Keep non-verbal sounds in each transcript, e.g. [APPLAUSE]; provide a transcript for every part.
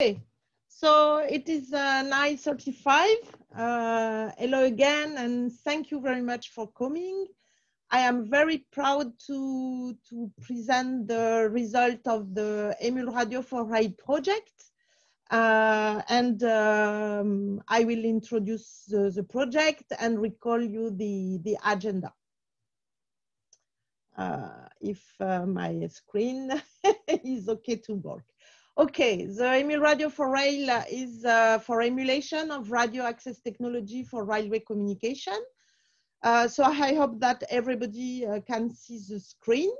Okay, so it is uh, 9.35. Uh, hello again, and thank you very much for coming. I am very proud to, to present the result of the Emulradio for Rail project. Uh, and um, I will introduce the, the, project and recall you the, the agenda. Uh, if uh, my screen [LAUGHS] is okay to work. Okay, the Emulradio for Rail is uh, for emulation of radio access technology for railway communication. Uh, so I hope that everybody uh, can see the screen.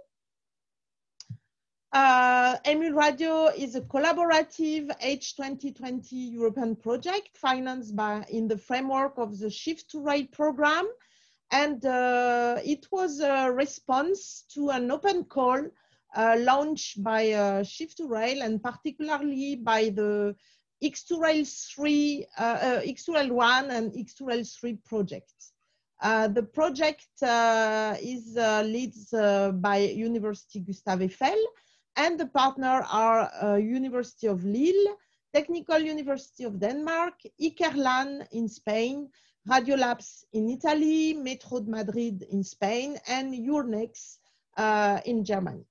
Uh, Emulradio is a collaborative H2020 European project financed by in the framework of the Shift2Rail program. And uh, it was a response to an open call uh, launched by uh, Shift2Rail and particularly by the X2Rail 3, uh, uh X2Rail 1 and X2Rail 3 projects. Uh, the project uh, is leads by University Gustave Eiffel and the partner are University of Lille, Technical University of Denmark, Ikerlan in Spain, Radiolabs in Italy, Metro de Madrid in Spain, and EURNEX in Germany.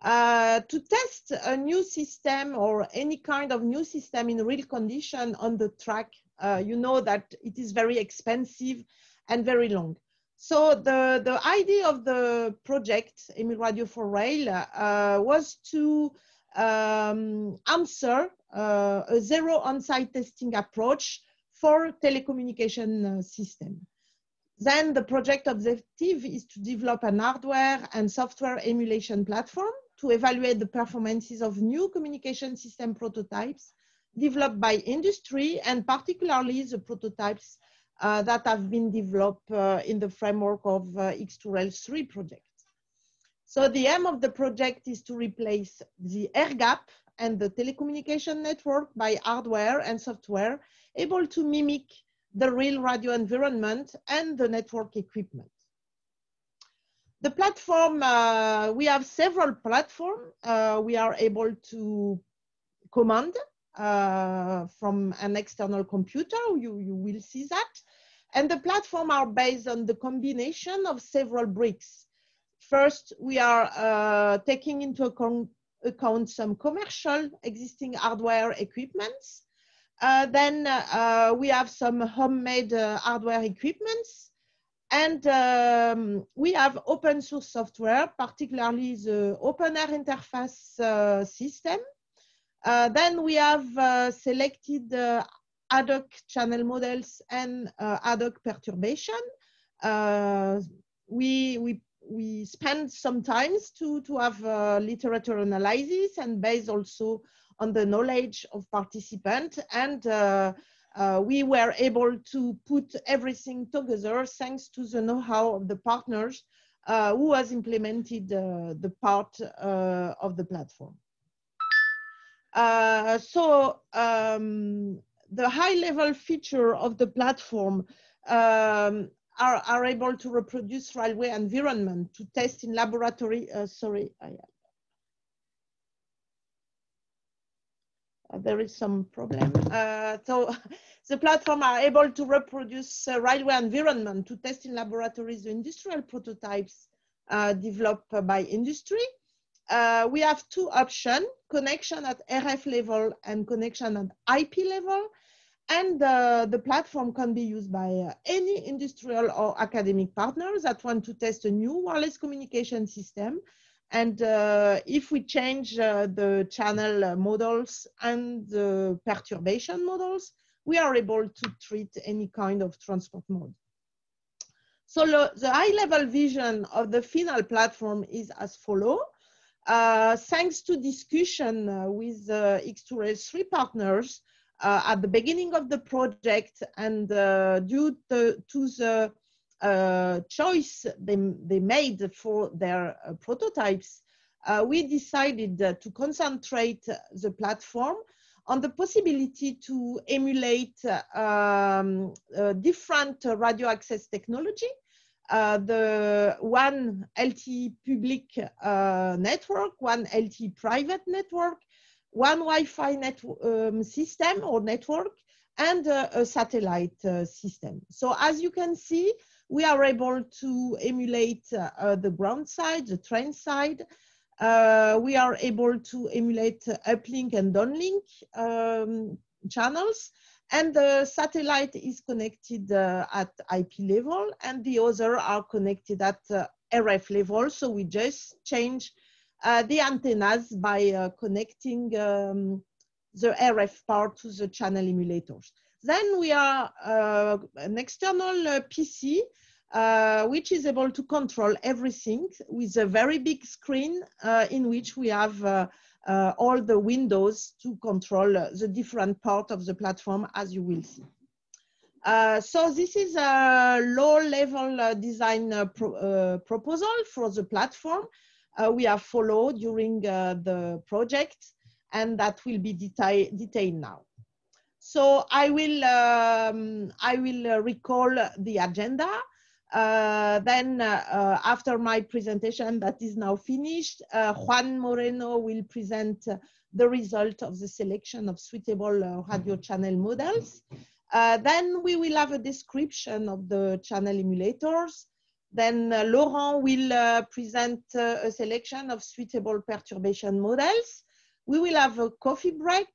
Uh, to test a new system or any kind of new system in real condition on the track, uh, you know that it is very expensive and very long. So the, the idea of the project, Emulradio for Rail, uh, was to um, answer uh, a zero on-site testing approach for telecommunication uh, system. Then the project objective is to develop an hardware and software emulation platform to evaluate the performances of new communication system prototypes developed by industry and particularly the prototypes uh, that have been developed uh, in the framework of uh, X2Rail 3 project. So the aim of the project is to replace the air gap and the telecommunication network by hardware and software able to mimic the real radio environment and the network equipment. The platform, uh, we have several platforms. Uh, we are able to command uh, from an external computer. You, you will see that. And the platform are based on the combination of several bricks. First, we are uh, taking into account, account, some commercial existing hardware equipments. Uh, then uh, we have some homemade hardware equipments and um, we have open source software, particularly the OpenAirInterface uh, system. Uh, then we have uh, selected uh, ad hoc channel models and uh, ad hoc perturbation. Uh, we, we, we spend some time to, to have literature analysis and based also on the knowledge of participants and uh, we were able to put everything together thanks to the know-how of the partners uh, who has implemented uh, the part uh, of the platform. Uh, so um, the high-level feature of the platform um, are, are, able to reproduce railway environment to test in laboratory. Uh, sorry, I, there is some problem. Uh, so [LAUGHS] the platform are able to reproduce uh, railway environment to test in laboratories the industrial prototypes uh, developed by industry. Uh, we have two options, connection at RF level and connection at IP level. And uh, the platform can be used by any industrial or academic partners that want to test a new wireless communication system and uh, if we change uh, the channel uh, models and the perturbation models, we are able to treat any kind of transport mode. So the high level vision of the final platform is as follow. Uh, thanks to discussion uh, with uh, X2Rail 3 partners uh, at the beginning of the project and due to, to the uh, choice they, they made for their uh, prototypes, uh, we decided to concentrate the platform on the possibility to emulate um, different radio access technology uh, the one LTE public uh, network, one LTE private network, one Wi-Fi net, um, system or network, and uh, a satellite uh, system. So as you can see, we are able to emulate uh, the ground side, the train side. Uh, we are able to emulate uplink and downlink um, channels. And the satellite is connected uh, at IP level and the other are connected at uh, RF level. So we just change the antennas by connecting um, the RF part to the channel emulators. Then we are uh, an external uh, PC, uh, which is able to control everything with a very big screen uh, in which we have uh, uh, all the windows to control the different part of the platform, as you will see. so this is a low-level design pro proposal for the platform we have followed during the project and that will be detail, detailed now. So I will, um, I will uh, recall the agenda. Uh, then uh, after my presentation that is now finished, uh, Juan Moreno will present the result of the selection of suitable uh, radio channel models. Uh, then we will have a description of the channel emulators. Then Laurent will present a selection of suitable perturbation models. We will have a coffee break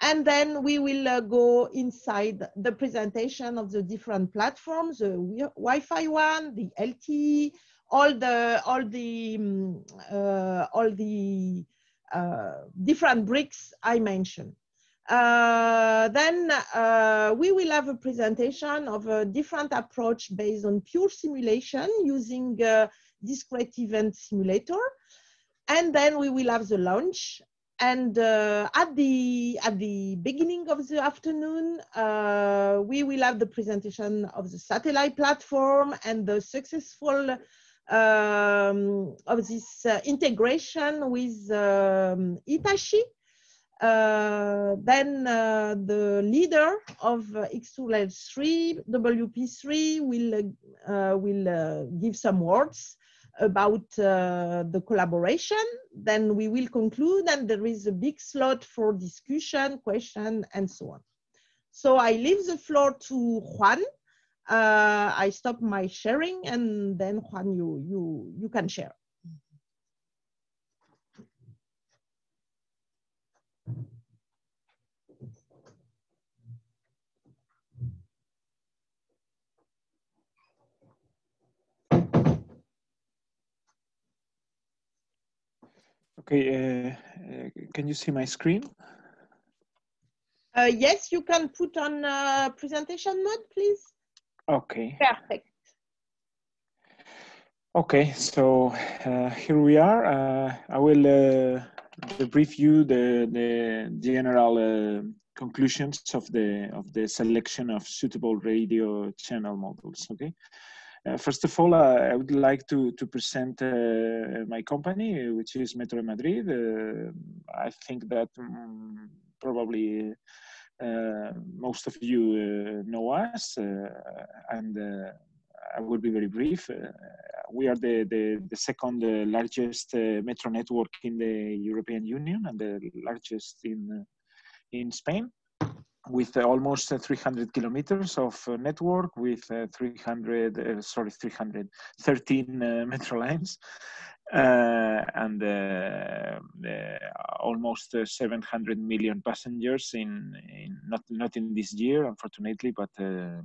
and then we will uh, go inside the presentation of the different platforms, the Wi-Fi one, the LTE, all the all the um, uh, all the uh, different bricks I mentioned. Uh, then uh, we will have a presentation of a different approach based on pure simulation using uh, discrete event simulator. And then we will have the launch and uh, at the at the beginning of the afternoon uh, we will have the presentation of the satellite platform and the successful um, of this uh, integration with um, Hitachi. Uh, then uh, the leader of uh, X2L3 WP3 will will give some words about uh, the collaboration. Then we will conclude and there is a big slot for discussion, question, and so on. So I leave the floor to Juan. Uh, I stop my sharing and then Juan, you, you, you can share. Okay, uh, uh, can you see my screen? Uh, yes, you can put on uh, presentation mode, please. Okay. Perfect. Okay, so uh, here we are. Uh, I will brief you the, the general conclusions of the of the selection of suitable radio channel models. Okay. Uh, first of all, uh, I would like to, to present uh, my company, which is Metro Madrid. Uh, I think that um, probably uh, most of you uh, know us, and I will be very brief. we are the, the, the second largest metro network in the European Union and the largest in, in Spain with uh, almost uh, 300 kilometers of uh, network with uh, 300 uh, sorry 313 uh, [LAUGHS] metro lines and almost 700 million passengers in, in, not not in this year unfortunately but the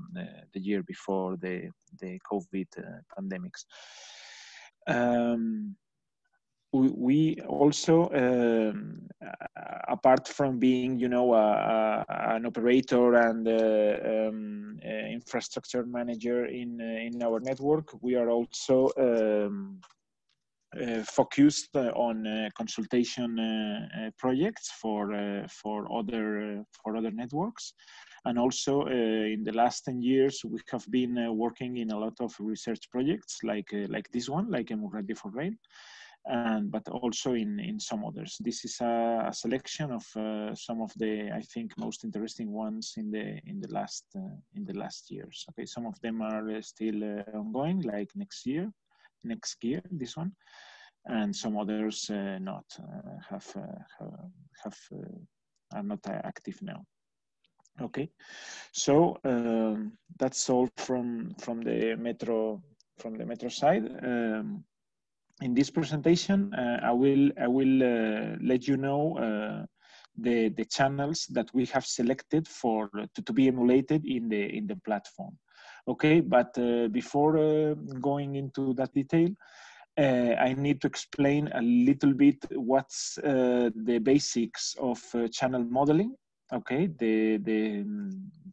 year before the the covid pandemics. Um, we also um, apart from being you know an operator and uh, um, infrastructure manager in uh, in our network we are also um, uh, focused on uh, consultation projects for for other for other networks. And also in the last 10 years we have been working in a lot of research projects like like this one like Emulradio for Rail and but also in in some others. This is a, a selection of uh, some of the I think most interesting ones in the in the last uh, in the last years. Okay, some of them are uh, still uh, ongoing, like next year, next year, this one. and some others not have have are not active now. Okay, so um, that's all from from the metro from the metro side. Um, in this presentation, uh, I will I will uh, let you know uh, the the channels that we have selected for to, to be emulated in the in the platform. Okay, but uh, before uh, going into that detail, uh, I need to explain a little bit what's the basics of channel modeling okay the the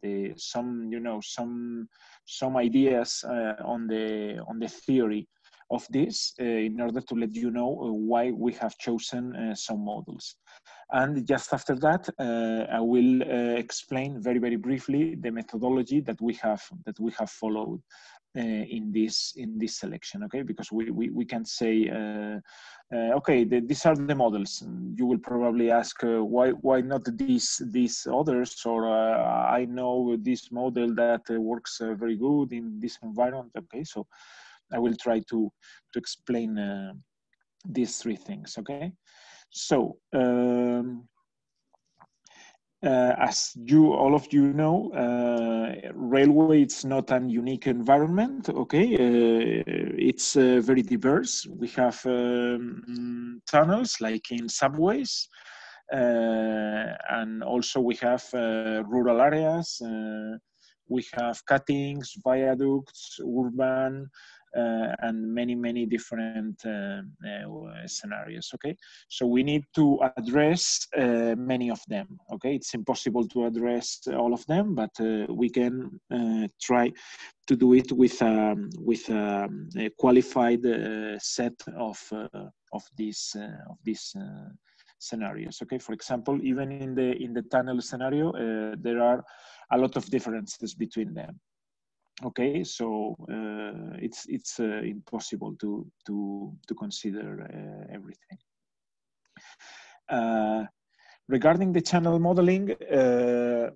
the some you know some some ideas uh, on the on the theory of this uh, in order to let you know uh, why we have chosen uh, some models. And just after that i will explain very very briefly the methodology that we have that we have followed uh, in this in this selection okay? Because we we, we can say uh, uh, okay the, these are the models. You will probably ask why why not these these others? Or i know this model that works very good in this environment okay? So i will try to to explain these three things okay so um, uh, as you all of you know, uh, railway it's not an unique environment. Okay, uh, it's uh, very diverse. We have um, tunnels like in subways, uh, and also we have uh, rural areas. We have cuttings, viaducts, urban, uh, and many, many different uh, uh, scenarios, okay? So we need to address many of them, okay? It's impossible to address all of them, but we can try to do it with, um, with um, a qualified set of, of these, of these scenarios okay for example even in the in the tunnel scenario uh, there are a lot of differences between them. Okay so uh, it's it's uh, impossible to to to consider uh, everything. Uh, regarding the channel modeling uh,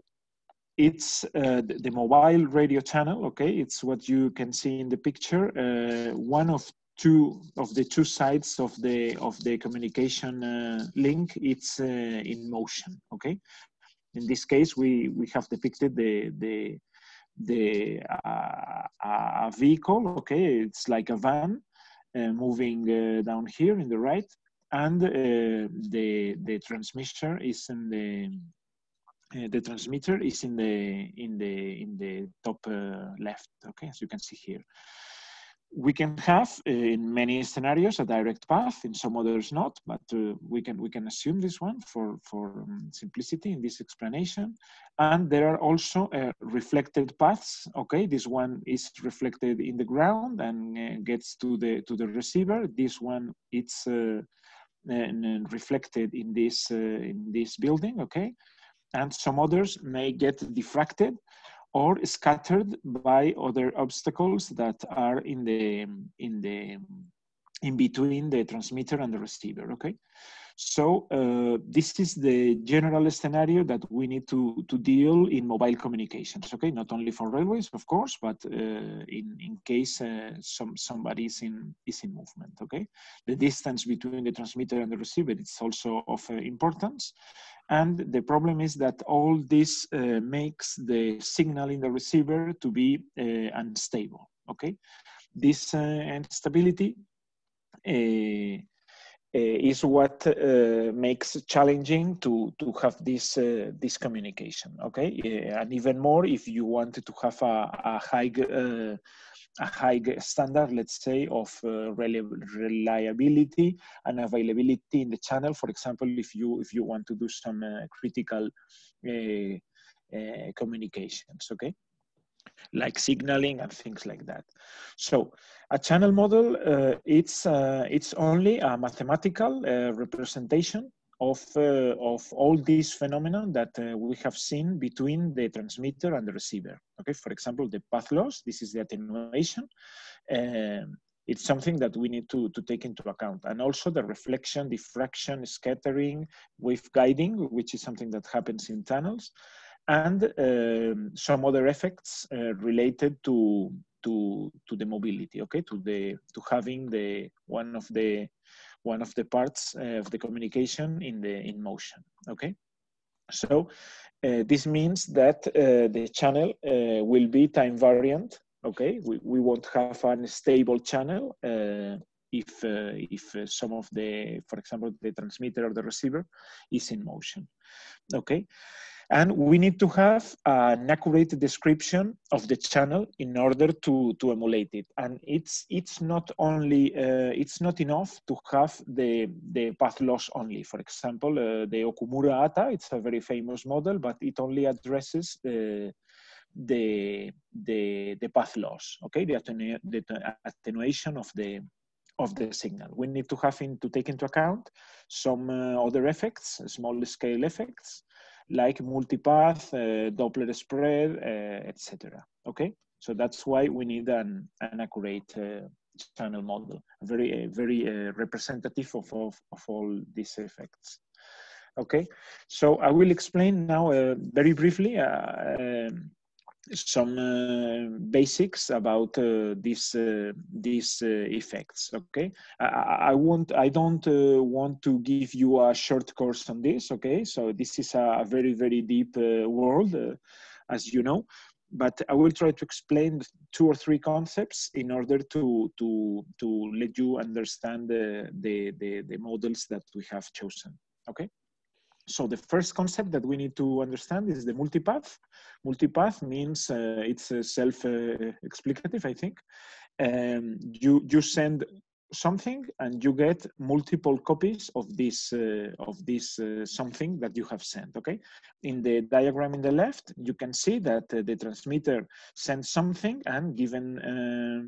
it's uh, the, mobile radio channel okay? It's what you can see in the picture one of two of the two sides of the of the communication link. It's in motion okay in this case we we have depicted the the the uh, a vehicle okay? It's like a van uh, moving uh, down here in the right and the the transmitter is in the uh, the transmitter is in the in the in the top uh, left okay? As you can see here we can have uh, in many scenarios a direct path in some others not but uh, we can we can assume this one for for um, simplicity in this explanation. And there are also uh, reflected paths okay? This one is reflected in the ground and uh, gets to the to the receiver. This one it's reflected in this in this building okay? And some others may get diffracted or scattered by other obstacles that are in the in the in between the transmitter and the receiver okay so uh, this is the general scenario that we need to, to deal in mobile communications, okay? Not only for railways, of course, but uh, in, in case uh, some, somebody is in, is in movement, okay? The distance between the transmitter and the receiver is also of uh, importance. And the problem is that all this uh, makes the signal in the receiver to be uh, unstable, okay? This instability uh, is what uh, makes challenging to to have this uh, this communication okay and even more if you wanted to have a, a high a high standard, let's say, of uh, reliability and availability in the channel. For example, if you if you want to do some uh, critical uh, communications, okay like signaling and things like that. So a channel model, uh, it's, uh, it's only a mathematical uh, representation of, uh, of all these phenomena that uh, we have seen between the transmitter and the receiver. Okay, for example, the path loss, this is the attenuation. Um, it's something that we need to, to take into account. And also the reflection, diffraction, scattering, wave guiding, which is something that happens in tunnels and um, some other effects uh, related to to to the mobility okay to the to having the one of the one of the parts uh, of the communication in the in motion okay? So uh, this means that uh, the channel uh, will be time variant okay? We, we won't have a stable channel uh, if uh, if some of the for example the transmitter or the receiver is in motion okay and we need to have an accurate description of the channel in order to, to emulate it. And it's, it's not only, uh, it's not enough to have the, the path loss only. For example, uh, the Okumura Hata, it's a very famous model, but it only addresses the, the, the, the path loss, okay? The, attenu the attenuation of the, of the signal. We need to have in, to take into account some uh, other effects, small scale effects, like multipath, uh, Doppler spread, uh, etc. Okay, so that's why we need an, an accurate uh, channel model, very very representative of, of, of all these effects. Okay, so I will explain now very briefly um, some uh, basics about uh, these uh, these uh, effects okay? I, I, want i don't uh, want to give you a short course on this okay? So this is a very very deep uh, world as you know. But i will try to explain two or three concepts in order to to to let you understand the the, the, the models that we have chosen okay so the first concept that we need to understand is the multipath. Multipath means uh, it's uh, self-explicative, I think. Um, you you send something and you get multiple copies of this uh, of this uh, something that you have sent. Okay. In the diagram in the left, you can see that uh, the transmitter sends something, and given uh,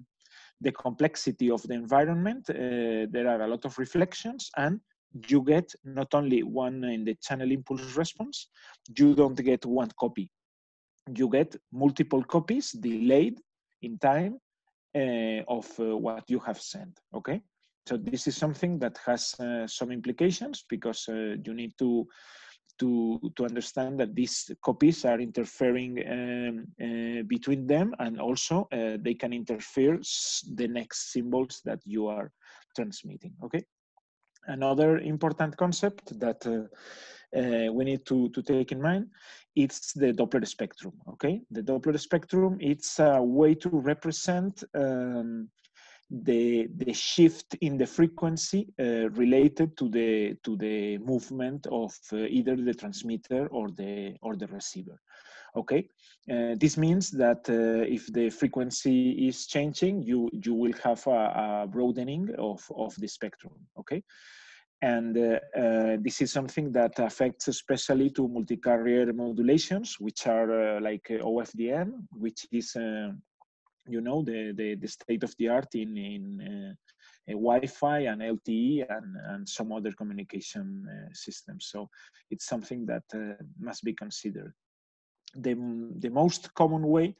the complexity of the environment, there are a lot of reflections and you get not only one in the channel impulse response, you don't get one copy. You get multiple copies delayed in time uh, of uh, what you have sent, okay? So this is something that has uh, some implications because uh, you need to to to understand that these copies are interfering um, uh, between them and also uh, they can interfere the next symbols that you are transmitting okay another important concept that uh, uh, we need to, to take in mind. It's the Doppler spectrum okay? The Doppler spectrum it's a way to represent um, the the shift in the frequency uh, related to the to the movement of uh, either the transmitter or the or the receiver okay? Uh, this means that uh, if the frequency is changing you you will have a, a broadening of of the spectrum okay? And uh, uh, this is something that affects especially to multi-carrier modulations, which are like OFDM, which is, you know, the, the, the state of the art in, in Wi-Fi and LTE and, and some other communication systems. So it's something that must be considered. The, the most common way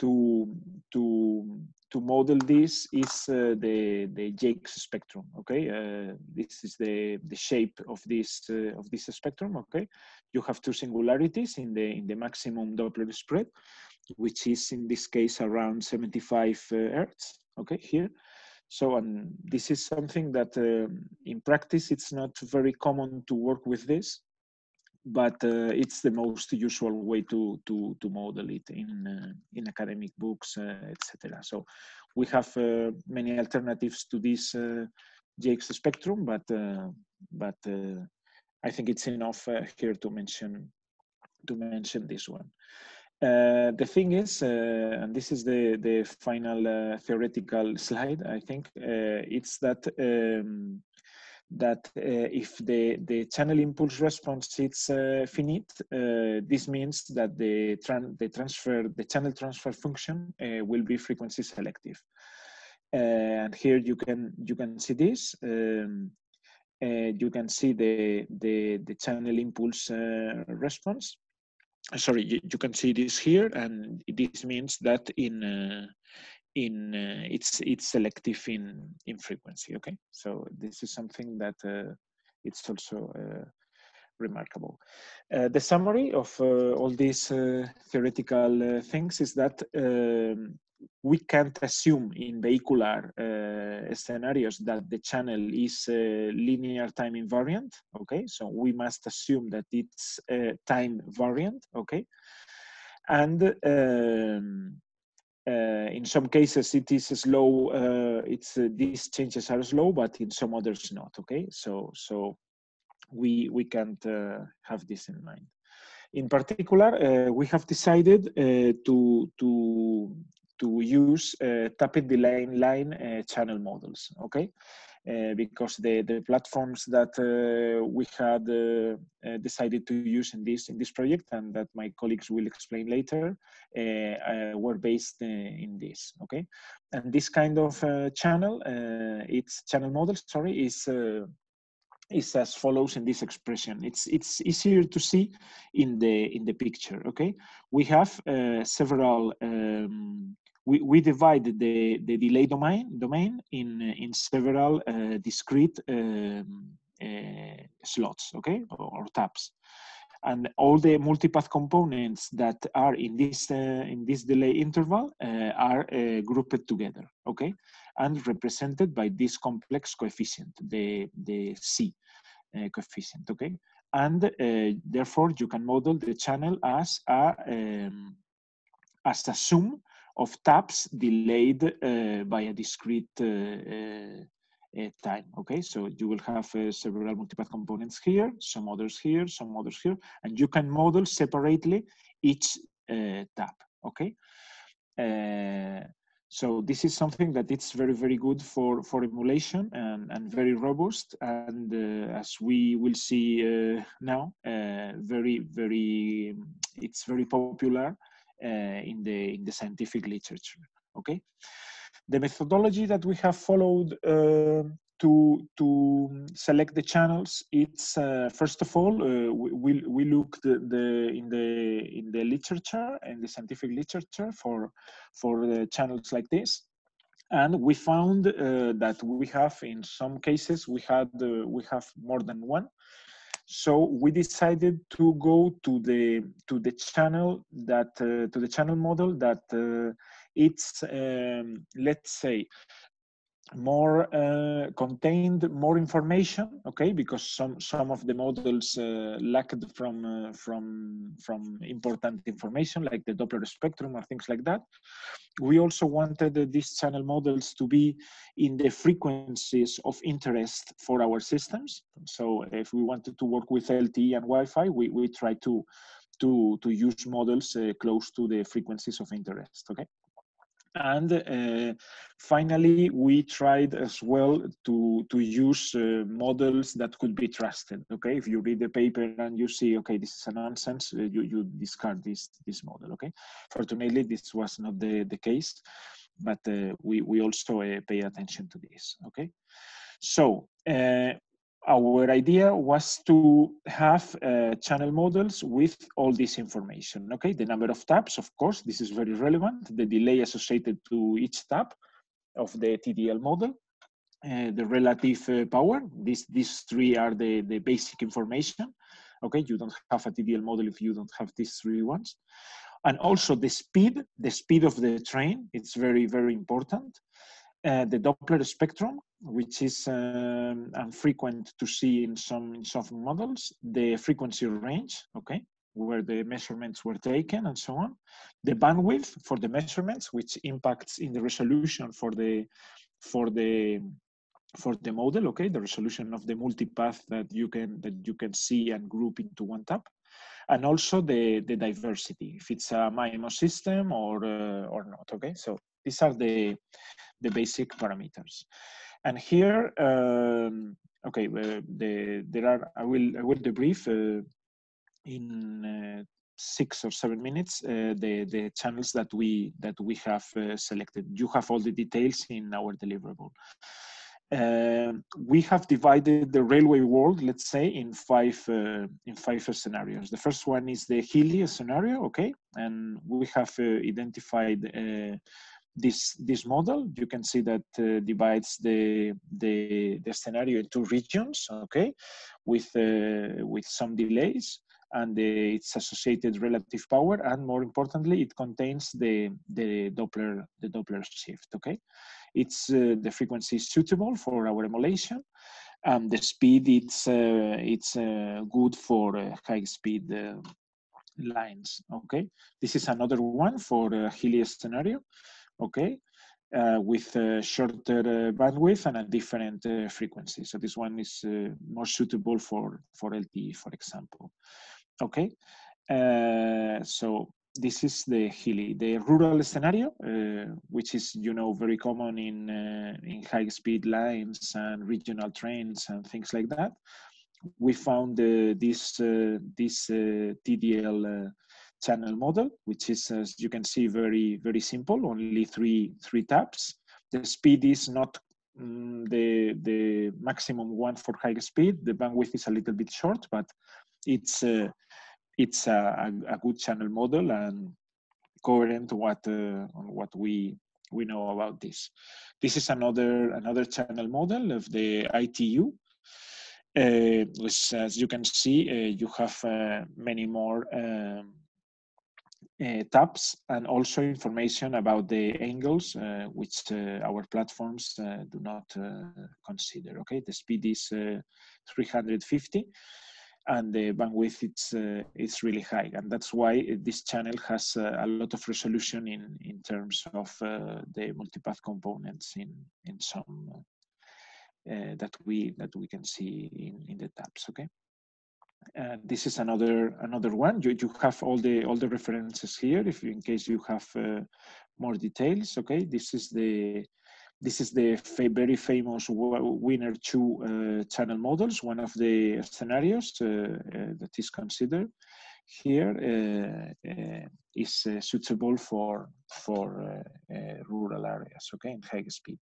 to to to model this is uh, the the Jakes spectrum. Okay, uh, this is the the shape of this uh, of this spectrum. Okay, you have two singularities in the in the maximum Doppler spread, which is in this case around 75 uh, hertz. Okay, here. So, and this is something that um, in practice it's not very common to work with this but uh, it's the most usual way to to to model it in uh, in academic books, uh, etc. So we have many alternatives to this Jakes spectrum, but but I think it's enough here to mention to mention this one. The thing is, and this is the the final theoretical slide. I think it's that. Um, that uh, if the, the channel impulse response is uh, finite, uh, this means that the, tran the transfer, the channel transfer function uh, will be frequency selective. and here you can you can see this. Um, uh, you can see the the, the channel impulse uh, response. Sorry, you, you, can see this here, and this means that in in uh, it's it's selective in in frequency okay? So this is something that uh, it's also uh, remarkable. Uh, the summary of uh, all these uh, theoretical things is that um, we can't assume in vehicular uh, scenarios that the channel is linear time invariant. Okay, so we must assume that it's time variant. Okay, and um, uh, in some cases it is slow. Uh, it's uh, these changes are slow, but in some others not. Okay, so so we we can't have this in mind. In particular, uh, we have decided uh, to, to, to use uh, tapped delay line uh, channel models, okay? Uh, because the, the platforms that uh, we had decided to use in this in this project and that my colleagues will explain later were based in this, okay? And this kind of channel, its channel model, sorry, is is as follows in this expression. It's it's easier to see in the in the picture. Okay, we have uh, several. Um, we, we divide the, the delay domain domain in in several uh, discrete um, uh, slots. Okay, or, or, taps, and all the multipath components that are in this uh, in this delay interval uh, are uh, grouped together. Okay, and represented by this complex coefficient, the, the C uh, coefficient, okay? And therefore you can model the channel as a, um, as a sum of taps delayed uh, by a discrete uh, uh, time, okay? So you will have several multipath components here, some others here, some others here, and you can model separately each tap, okay? So this is something that it's very, very good for, for emulation and, and very robust. And uh, as we will see uh, now, uh, very, very, it's very popular in, the, in the scientific literature, okay? The methodology that we have followed uh, to to select the channels it's uh, first of all uh, we, we looked the, the, in the in the literature and the scientific literature for for the channels like this and we found uh, that we have in some cases we had uh, we have more than one so we decided to go to the to the channel that uh, to the channel model that uh, it's um, let's say more uh, contained more information okay? Because some some of the models uh, lacked from uh, from from important information like the doppler spectrum or things like that. We also wanted these channel models to be in the frequencies of interest for our systems. So if we wanted to work with lte and wi-fi we we try to to to use models uh, close to the frequencies of interest okay and uh, finally, we tried as well to, to use uh, models that could be trusted. Okay, if you read the paper and you see, okay, this is a nonsense, uh, you, you discard this, this model. Okay, fortunately, this was not the, the case, but uh, we, we also uh, pay attention to this. Okay, so our idea was to have uh, channel models with all this information. Okay, the number of taps, of course, this is very relevant. The delay associated to each tap of the TDL model, uh, the relative uh, power. These these three are the the basic information. Okay, you don't have a TDL model if you don't have these three ones, and also the speed, the speed of the train. It's very very important. Uh, the Doppler spectrum, which is um, infrequent to see in some in models, the frequency range, okay, where the measurements were taken and so on, the bandwidth for the measurements, which impacts in the resolution for the for the for the model, okay, the resolution of the multipath that you can that you can see and group into one tap, and also the the diversity, if it's a MIMO system or uh, or not, okay. So these are the the basic parameters. And here, um, okay, uh, the, there are, I will, I will debrief uh, in uh, six or seven minutes uh, the, the channels that we, that we have uh, selected. You have all the details in our deliverable. Uh, we have divided the railway world, let's say, in five in five scenarios. The first one is the Healy scenario, okay, and we have identified this this model you can see that uh, divides the, the the scenario into regions okay with uh, with some delays and the, its associated relative power, and more importantly, it contains the the Doppler the Doppler shift. Okay, it's uh, the frequency is suitable for our emulation, and the speed it's uh, it's uh, good for uh, high speed lines. Okay, this is another one for a Healy scenario. Okay, uh, with a shorter uh, bandwidth and a different uh, frequency. So this one is more suitable for, for LTE, for example. Okay, so this is the Healy, the rural scenario, uh, which is you know very common in uh, in high speed lines and regional trains and things like that. We found uh, this this TDL channel model, which is, as you can see, very, very simple, only three, three taps. The speed is not mm, the, the maximum one for high speed. The bandwidth is a little bit short, but it's, uh, it's a, a, good channel model and coherent what, uh, what we, we know about this. This is another, another channel model of the ITU, uh, which, as you can see, uh, you have uh, many more um, uh, taps and also information about the angles uh, which uh, our platforms do not consider. Okay, the speed is 350 and the bandwidth it's uh, it's really high and that's why this channel has uh, a lot of resolution in in terms of uh, the multipath components in in some that we that we can see in in the taps okay uh, this is another another one. You you have all the all the references here. If in case you have uh, more details, okay. This is the this is the very famous winner two uh, channel models. One of the scenarios uh, uh, that is considered here is suitable for for rural areas. Okay, in high speed.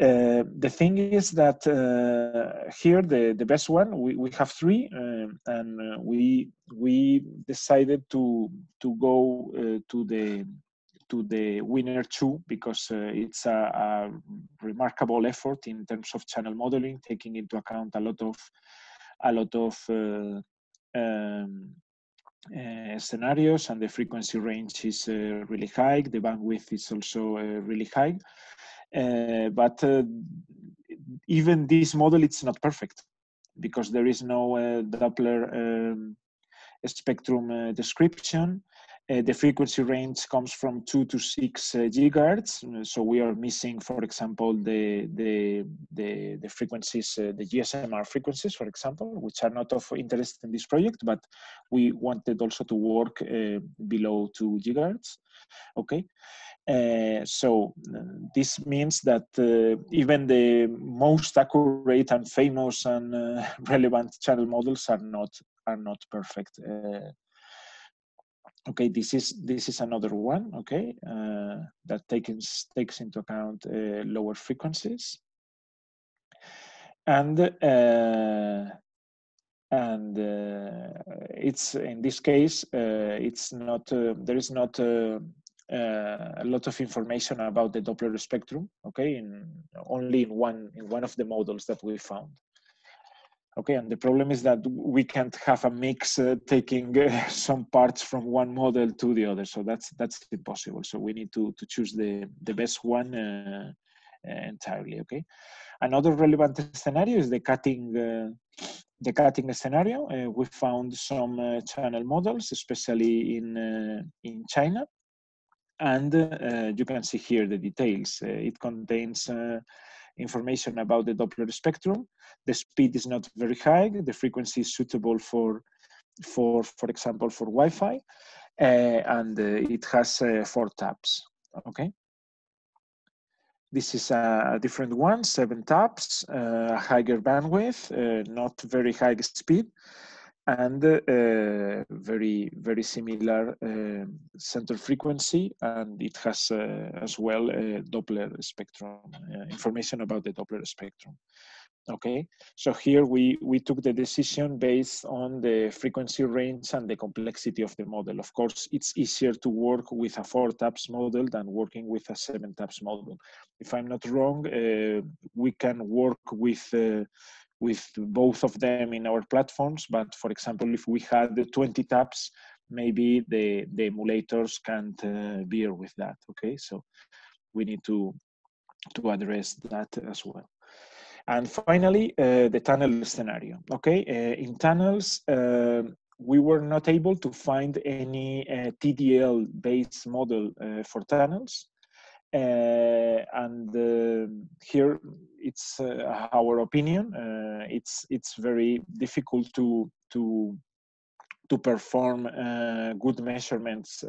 Uh, the thing is that uh, here the, the best one we, we have three um, and uh, we we decided to to go uh, to the to the winner two because uh, it's a, a, remarkable effort in terms of channel modeling taking into account a lot of a lot of um, scenarios and the frequency range is really high. The bandwidth is also really high but uh, even this model, it's not perfect because there is no uh, Doppler um, spectrum description. Uh, the frequency range comes from two to six uh, gigahertz. So we are missing, for example, the the the, the frequencies, uh, the GSMR frequencies, for example, which are not of interest in this project, but we wanted also to work below two gigahertz. Okay, uh, so this means that uh, even the most accurate and famous and uh, [LAUGHS] relevant channel models are not are not perfect. Uh, okay, this is this is another one. Okay, uh, that takes takes into account lower frequencies, and and it's in this case it's not there is not uh, a lot of information about the Doppler spectrum, okay, in only in one in one of the models that we found. Okay, and the problem is that we can't have a mix uh, taking uh, [LAUGHS] some parts from one model to the other, so that's that's impossible. So we need to to choose the the best one uh, uh, entirely. Okay, another relevant scenario is the cutting uh, the cutting scenario. we found some channel models, especially in in China, and uh, you can see here the details. Uh, it contains uh, information about the Doppler spectrum. The speed is not very high. The frequency is suitable for, for, for example, for Wi-Fi, uh, and uh, it has four taps, Okay. This is a different one, seven taps, higher bandwidth, not very high speed, and uh, very very similar uh, center frequency and it has uh, as well a Doppler spectrum uh, information about the Doppler spectrum okay? So here we we took the decision based on the frequency range and the complexity of the model. Of course it's easier to work with a four taps model than working with a seven taps model. If i'm not wrong uh, we can work with uh, with both of them in our platforms. But for example, if we had 20 taps, maybe the, the emulators can't uh, bear with that. Okay, so we need to to address that as well. And finally, uh, the tunnel scenario. Okay, uh, in tunnels, uh, we were not able to find any uh, TDL-based model uh, for tunnels. Uh, and here, it's our opinion. it's it's very difficult to to to perform good measurements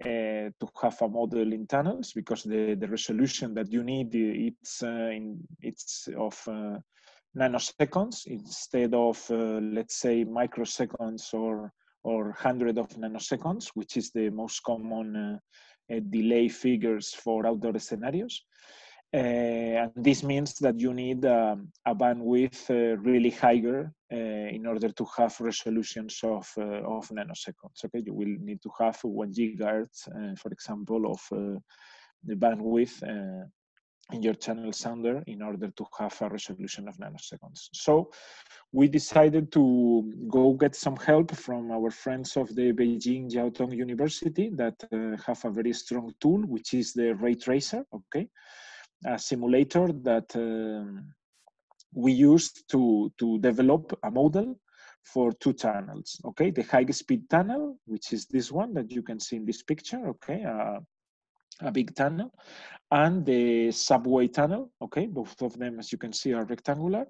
uh, to have a model in tunnels because the, the resolution that you need it's uh, in it's of uh, nanoseconds instead of uh, let's say microseconds or or hundred of nanoseconds which is the most common uh, uh, delay figures for outdoor scenarios uh, and this means that you need um, a bandwidth uh, really higher uh, in order to have resolutions of, of nanoseconds. Okay, you will need to have one gigahertz, for example, of the bandwidth in your channel sounder in order to have a resolution of nanoseconds. So we decided to go get some help from our friends of the Beijing Jiaotong University that uh, have a very strong tool, which is the ray tracer. Okay, a simulator that um, we used to, to develop a model for two tunnels, okay? The high speed tunnel, which is this one that you can see in this picture, okay? Uh, a big tunnel and the subway tunnel, okay? Both of them, as you can see, are rectangular.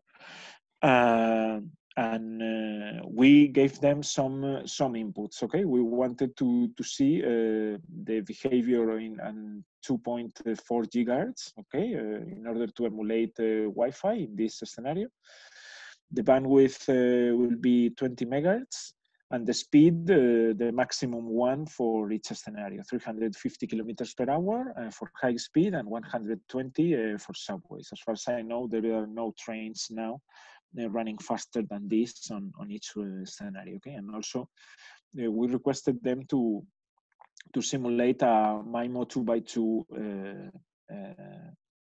Uh, and uh, we gave them some uh, some inputs okay we wanted to to see uh, the behavior in and 2.4 gigahertz okay uh, in order to emulate uh, wi-fi in this scenario the bandwidth will be 20 megahertz and the speed the maximum one for each scenario 350 kilometers per hour for high speed and 120 for subways as far as i know there are no trains now running faster than this on, on each uh, scenario. Okay, and also uh, we requested them to to simulate a MIMO two by two uh,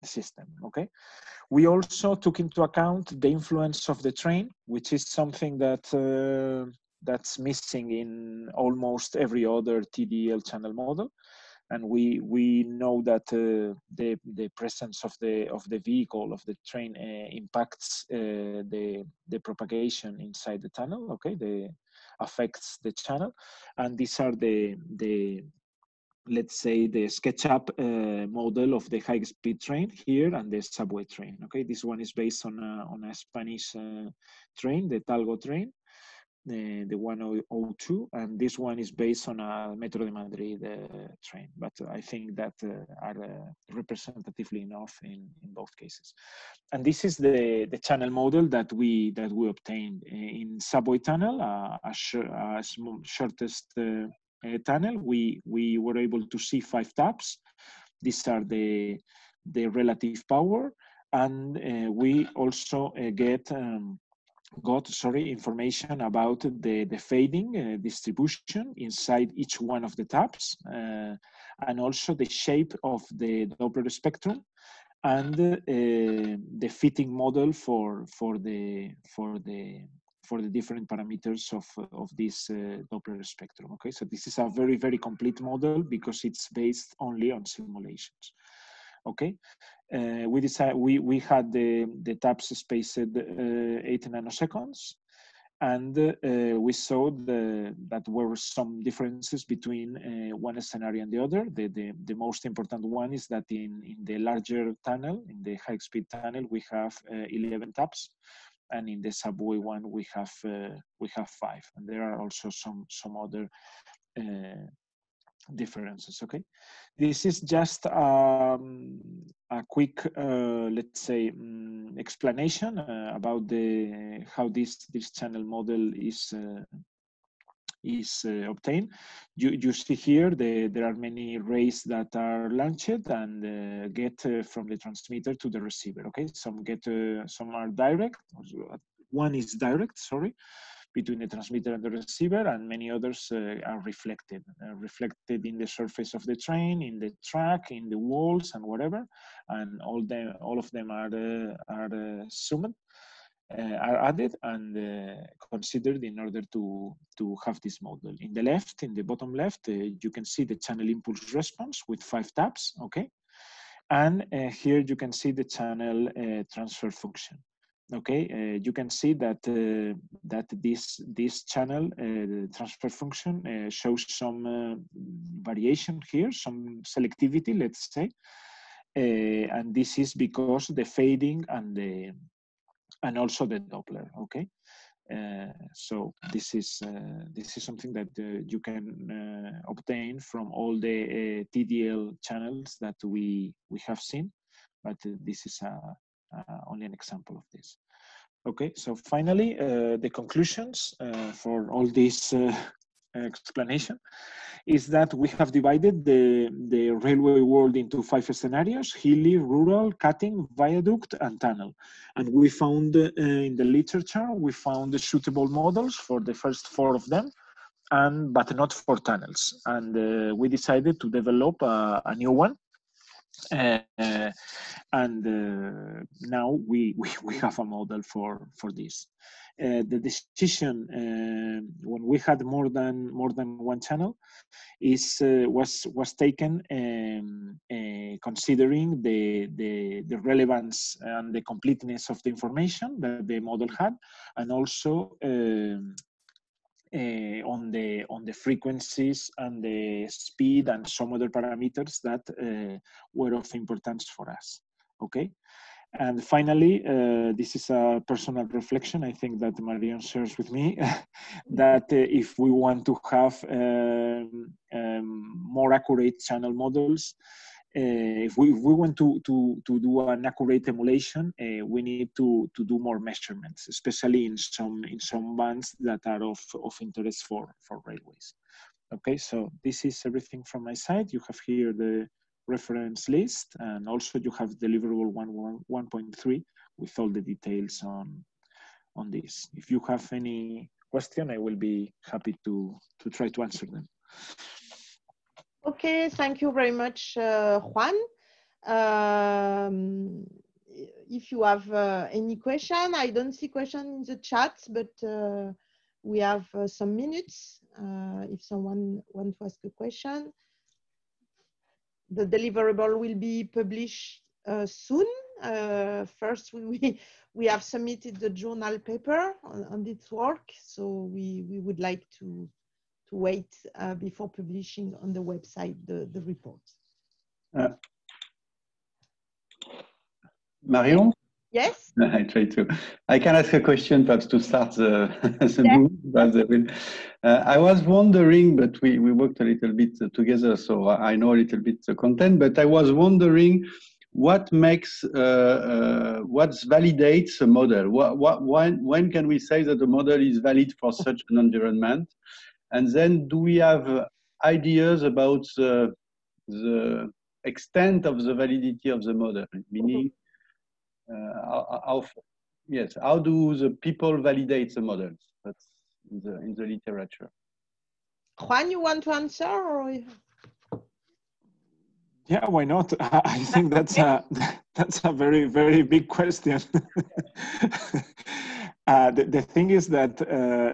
system. Okay, we also took into account the influence of the train, which is something that that's missing in almost every other TDL channel model. And we we know that uh, the the presence of the of the vehicle of the train uh, impacts uh, the the propagation inside the tunnel okay? The affects the channel. And these are the the let's say the SketchUp uh, model of the high speed train here and the subway train okay? This one is based on a, on a spanish uh, train the talgo train the, the 102, and this one is based on a Metro de Madrid uh, train. But I think that uh, are representatively enough in, in both cases. And this is the, the channel model that we that we obtained in subway tunnel, a, sh a shortest uh, tunnel. We we were able to see five taps. These are the the relative power, and uh, we also uh, get. Um, got sorry information about the the fading uh, distribution inside each one of the taps uh, and also the shape of the Doppler spectrum and uh, the fitting model for for the for the for the different parameters of of this uh, Doppler spectrum okay? So this is a very very complete model because it's based only on simulations okay uh, we decided we we had the the taps spaced uh, eight nanoseconds, and uh, we saw the, that there were some differences between uh, one scenario and the other. The, the, the most important one is that in, in the larger tunnel, in the high speed tunnel, we have uh, 11 taps, and in the subway one we have uh, we have five. And there are also some some other differences okay? This is just um, a quick uh, let's say um, explanation uh, about the how this this channel model is uh, is uh, obtained. You you see here the, there are many rays that are launched and uh, get uh, from the transmitter to the receiver okay? Some get some are direct one is direct sorry between the transmitter and the receiver, and many others uh, are reflected, uh, reflected in the surface of the train, in the track, in the walls, and whatever. And all them, all of them are uh, are summed. uh, are added and uh, considered in order to, to have this model. In the left, in the bottom left, uh, you can see the channel impulse response with five taps, okay? And here you can see the channel transfer function okay uh, you can see that uh, that this this channel uh, transfer function shows some variation here some selectivity let's say and this is because the fading and the and also the Doppler. Okay, uh, so this is uh, this is something that uh, you can uh, obtain from all the uh, TDL channels that we we have seen, but uh, this is Uh, only an example of this. Okay, so finally, uh, the conclusions uh, for all this explanation is that we have divided the, the railway world into five scenarios, hilly, rural, cutting, viaduct, and tunnel. And we found uh, in the literature, we found suitable models for the first four of them, and but not for tunnels. And uh, we decided to develop a new one. Uh, and uh, now we, [LAUGHS] we, we have a model for, for this. Uh, the decision uh, when we had more than more than one channel is uh, was was taken um, considering the, the the relevance and the completeness of the information that the model had, and also um, uh, on the on the frequencies and the speed and some other parameters that uh, were of importance for us. Okay, and finally, uh, this is a personal reflection. I think that Marion shares with me [LAUGHS] that if we want to have um, um, more accurate channel models, if, we, if we want to, to, to do an accurate emulation, uh, we need to, to do more measurements, especially in some in some bands that are of, of interest for, for railways. Okay, so this is everything from my side. You have here the reference list, and also you have deliverable 1.3 with all the details on, on this. If you have any question, I will be happy to, to try to answer them. Okay, thank you very much, uh, Juan. Um, if you have uh, any question, I don't see question in the chat, but uh, we have uh, some minutes uh, if someone wants to ask a question the deliverable will be published uh, soon. First, we, we have submitted the journal paper on, on this work, so we, we would like to, to wait uh, before publishing on the website the, the report. Uh, Marion? Yes. [LAUGHS] I try to. I can ask a question perhaps to start the, [LAUGHS] the yeah. move, but will, uh, I was wondering, but we, we worked a little bit together, so I know a little bit the content, but I was wondering what makes, uh, uh, what validates a model? What, what, when, when can we say that the model is valid for such an environment? And then do we have ideas about the, the extent of the validity of the model? Meaning, uh, how, how, yes, how do the people validate the models? That's in the, in the literature. Juan, you want to answer? Or... Yeah, why not? [LAUGHS] I think that's a [LAUGHS] that's a very very big question. [LAUGHS] uh, the, the thing is that, uh,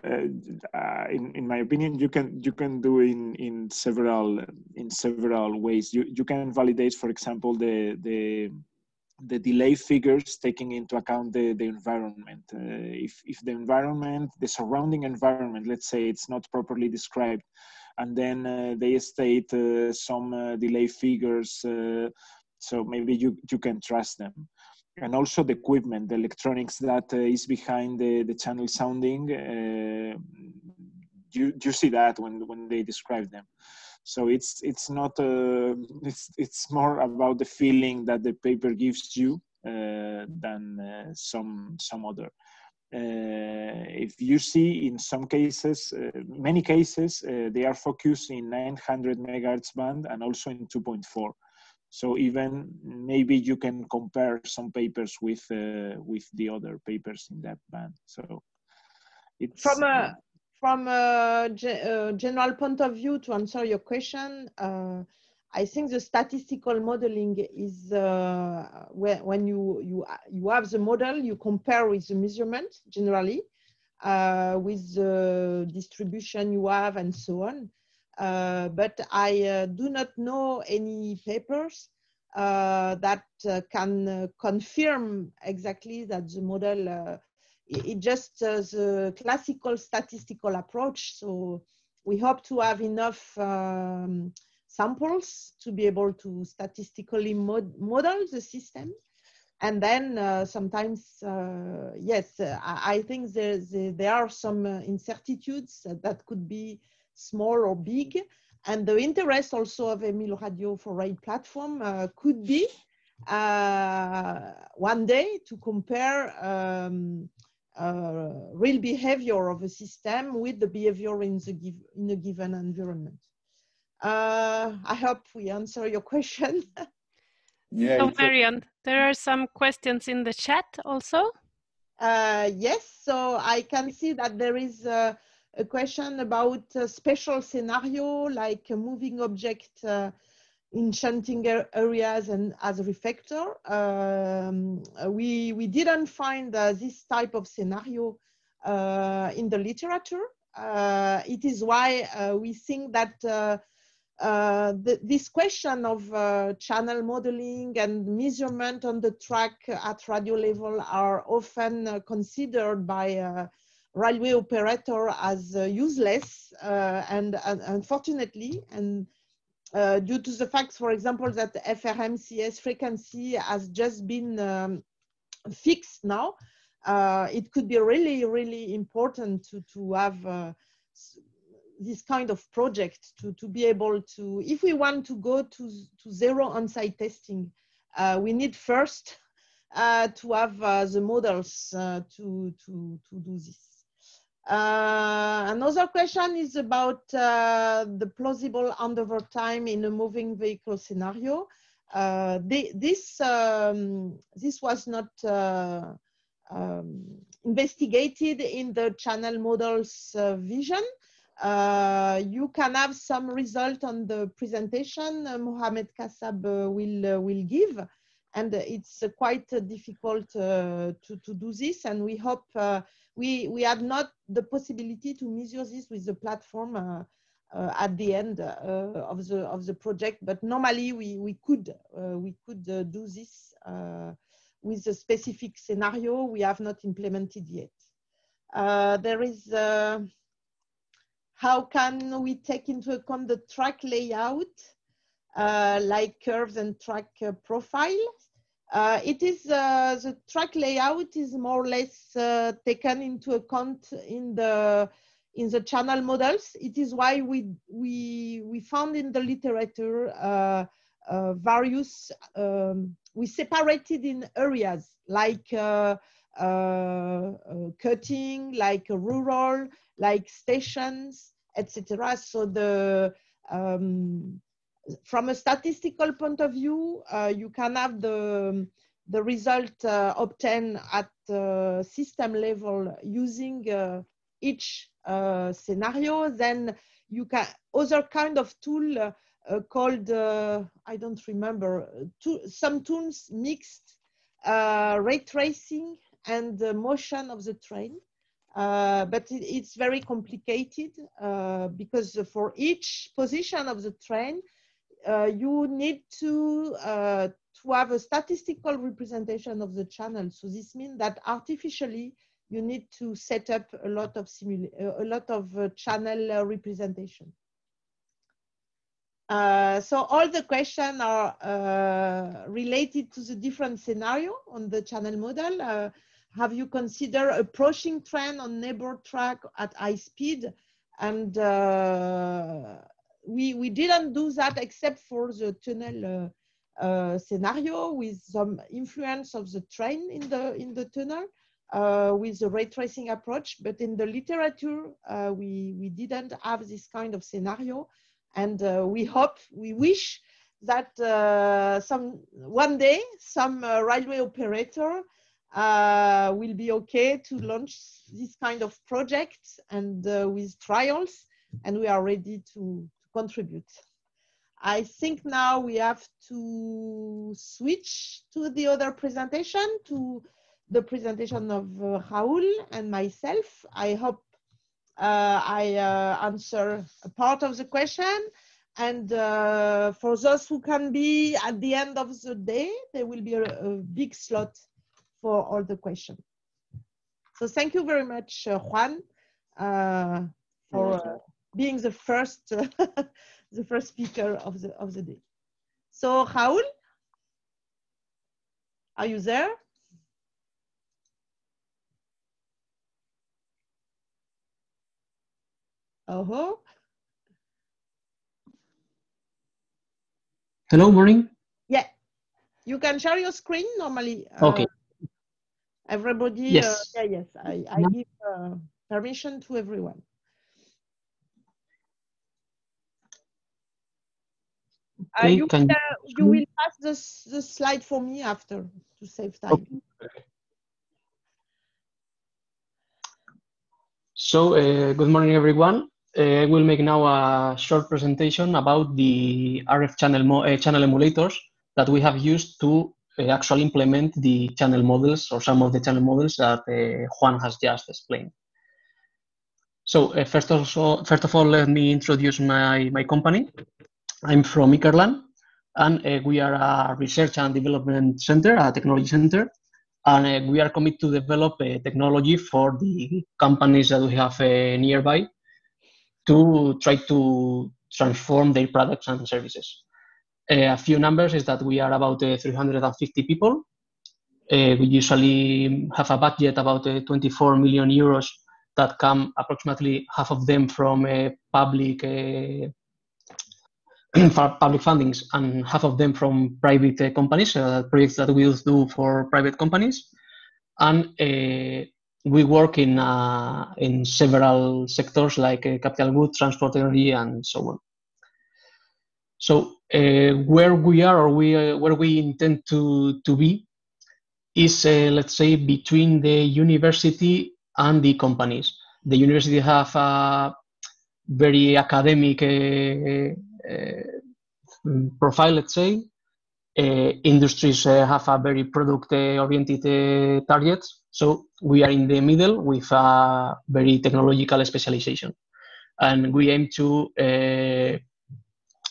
uh, in in my opinion, you can you can do in in several in several ways. You you can validate, for example, the the the delay figures taking into account the, the environment. Uh, if, if the environment, the surrounding environment, let's say it's not properly described, and then uh, they state uh, some uh, delay figures, uh, so maybe you, you can trust them. And also the equipment, the electronics that uh, is behind the, the channel sounding, you, you see that when, when they describe them. So it's it's not uh, it's it's more about the feeling that the paper gives you uh, than uh, some some other. Uh, if you see in some cases uh, many cases uh, they are focused in 900 megahertz band and also in 2.4 so even maybe you can compare some papers with with the other papers in that band so it's from a from a, general point of view, to answer your question, uh, I think the statistical modeling is uh, when, when you, you, you have the model, you compare with the measurement generally, uh, with the distribution you have and so on. Uh, but I uh, do not know any papers uh, that uh, can confirm exactly that the model, it, just the classical statistical approach. So we hope to have enough um, samples to be able to statistically mod model the system. And then uh, sometimes, uh, yes, uh, I, I, think there, there are some uh, incertitudes that could be small or big. And the interest also of Emulradio4Rail platform uh, could be uh, one day to compare um, real behavior of a system with the behavior in, the give, in a given environment. Uh, I hope we answer your question. [LAUGHS] yeah, so Marion, there are some questions in the chat also. Uh, yes, so I can see that there is a, question about a special scenario like a moving object uh, in shunting areas and as a reflector. Um, we, we didn't find uh, this type of scenario uh, in the literature. Uh, it is why uh, we think that uh, this question of channel modeling and measurement on the track at radio level are often considered by railway operator as uh, useless and, and, unfortunately and due to the fact for example that FRMCS frequency has just been um, fixed now it could be really really important to, to have this kind of project to, to be able to, if we want to go to, to zero on-site testing, uh, we need first uh, to have uh, the models uh, to, to, to do this. Uh, another question is about uh, the plausible handover time in a moving vehicle scenario. The, this, um, this was not um, investigated in the channel models vision, uh, you can have some result on the presentation uh, Mohamed Kassab uh, will, uh, will give. And it's uh, quite difficult to, to do this. And we hope we, we had not the possibility to measure this with the platform uh, uh, at the end uh, of, the, of the project. But normally we, we could, we could do this with a specific scenario we have not implemented yet. there is how can we take into account the track layout, uh, like curves and track uh, profiles? Uh, it is, uh, the track layout is more or less uh, taken into account in the, in the channel models. It is why we, we, we found in the literature uh, various, um, we separated in areas like cutting, like rural, like stations, etc. So the um, from a statistical point of view, uh, you can have the the result uh, obtained at uh, system level using uh, each uh, scenario. Then you can other kind of tool uh, called I don't remember some tools mixed ray tracing and the motion of the train. Uh, but it, it's very complicated uh, because for each position of the train, uh, you need to, uh, to have a statistical representation of the channel. So this means that artificially, you need to set up a lot of, a lot of uh, channel representation. so all the questions are related to the different scenario on the channel model have you considered approaching train on neighbor track at high speed? And uh, we, we didn't do that except for the tunnel uh, uh, scenario with some influence of the train in the, in the tunnel. Uh, with the ray tracing approach, but in the literature, uh, we, we didn't have this kind of scenario. And uh, we hope, we wish that uh, some one day some uh, railway operator will be okay to launch this kind of project and with trials, and we are ready to contribute. I think now we have to switch to the other presentation, to the presentation of uh, Raul and myself. I hope uh, I uh, answer a part of the question. And uh, for those who can be at the end of the day, there will be a, a big slot for all the questions. So thank you very much, uh, Juan, uh, for being the first [LAUGHS] the first speaker of the of the day. So Raul, are you there? Oh. Hello, morning. Yeah, you can share your screen normally. Uh, okay. Everybody. Yes. Uh, yeah, yes. I, I give uh, permission to everyone. Uh, you, will, uh, you will pass this, the slide for me after to save time. Okay. So, uh, good morning, everyone. Uh, I will make now a short presentation about the RF channel, uh, channel emulators that we have used to uh, actually implement the channel models or some of the channel models that Juan has just explained. So first, also, first of all, let me introduce my, my company. I'm from Ikerlan, and uh, we are a research and development center, a technology center, and uh, we are committed to develop a technology for the companies that we have uh, nearby to try to transform their products and services. Uh, a few numbers is that we are about uh, 350 people. we usually have a budget about 24 million euros that come approximately half of them from a public [CLEARS THROAT] public fundings and half of them from private uh, companies, uh, projects that we do for private companies. And uh, we work in, uh, in several sectors like uh, capital goods, transport, energy, and so on. So uh, where we are or we, where we intend to, to be is, let's say, between the university and the companies. The university have a very academic profile, let's say. Uh, industries uh, have a very product-oriented target. so we are in the middle with a very technological specialization, and we aim to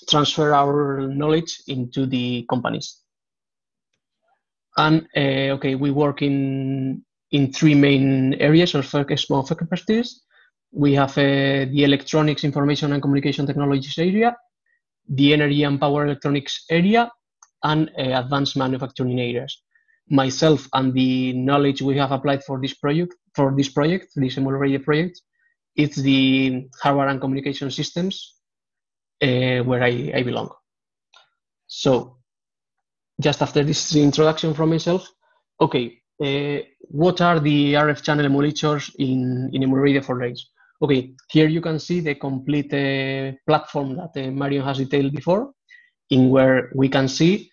transfer our knowledge into the companies. And uh, okay, we work in in three main areas of focus expertise. We have uh, the electronics, information, and communication technologies area, the energy and power electronics area, and uh, advanced manufacturing areas. Myself and the knowledge we have applied for this project, for this project, this emulated project, it's the hardware and communication systems uh, where I, I belong. So, just after this introduction from myself, okay, uh, what are the RF channel emulators in, in Emulator for Rails? Okay, here you can see the complete uh, platform that uh, Marion has detailed before, in where we can see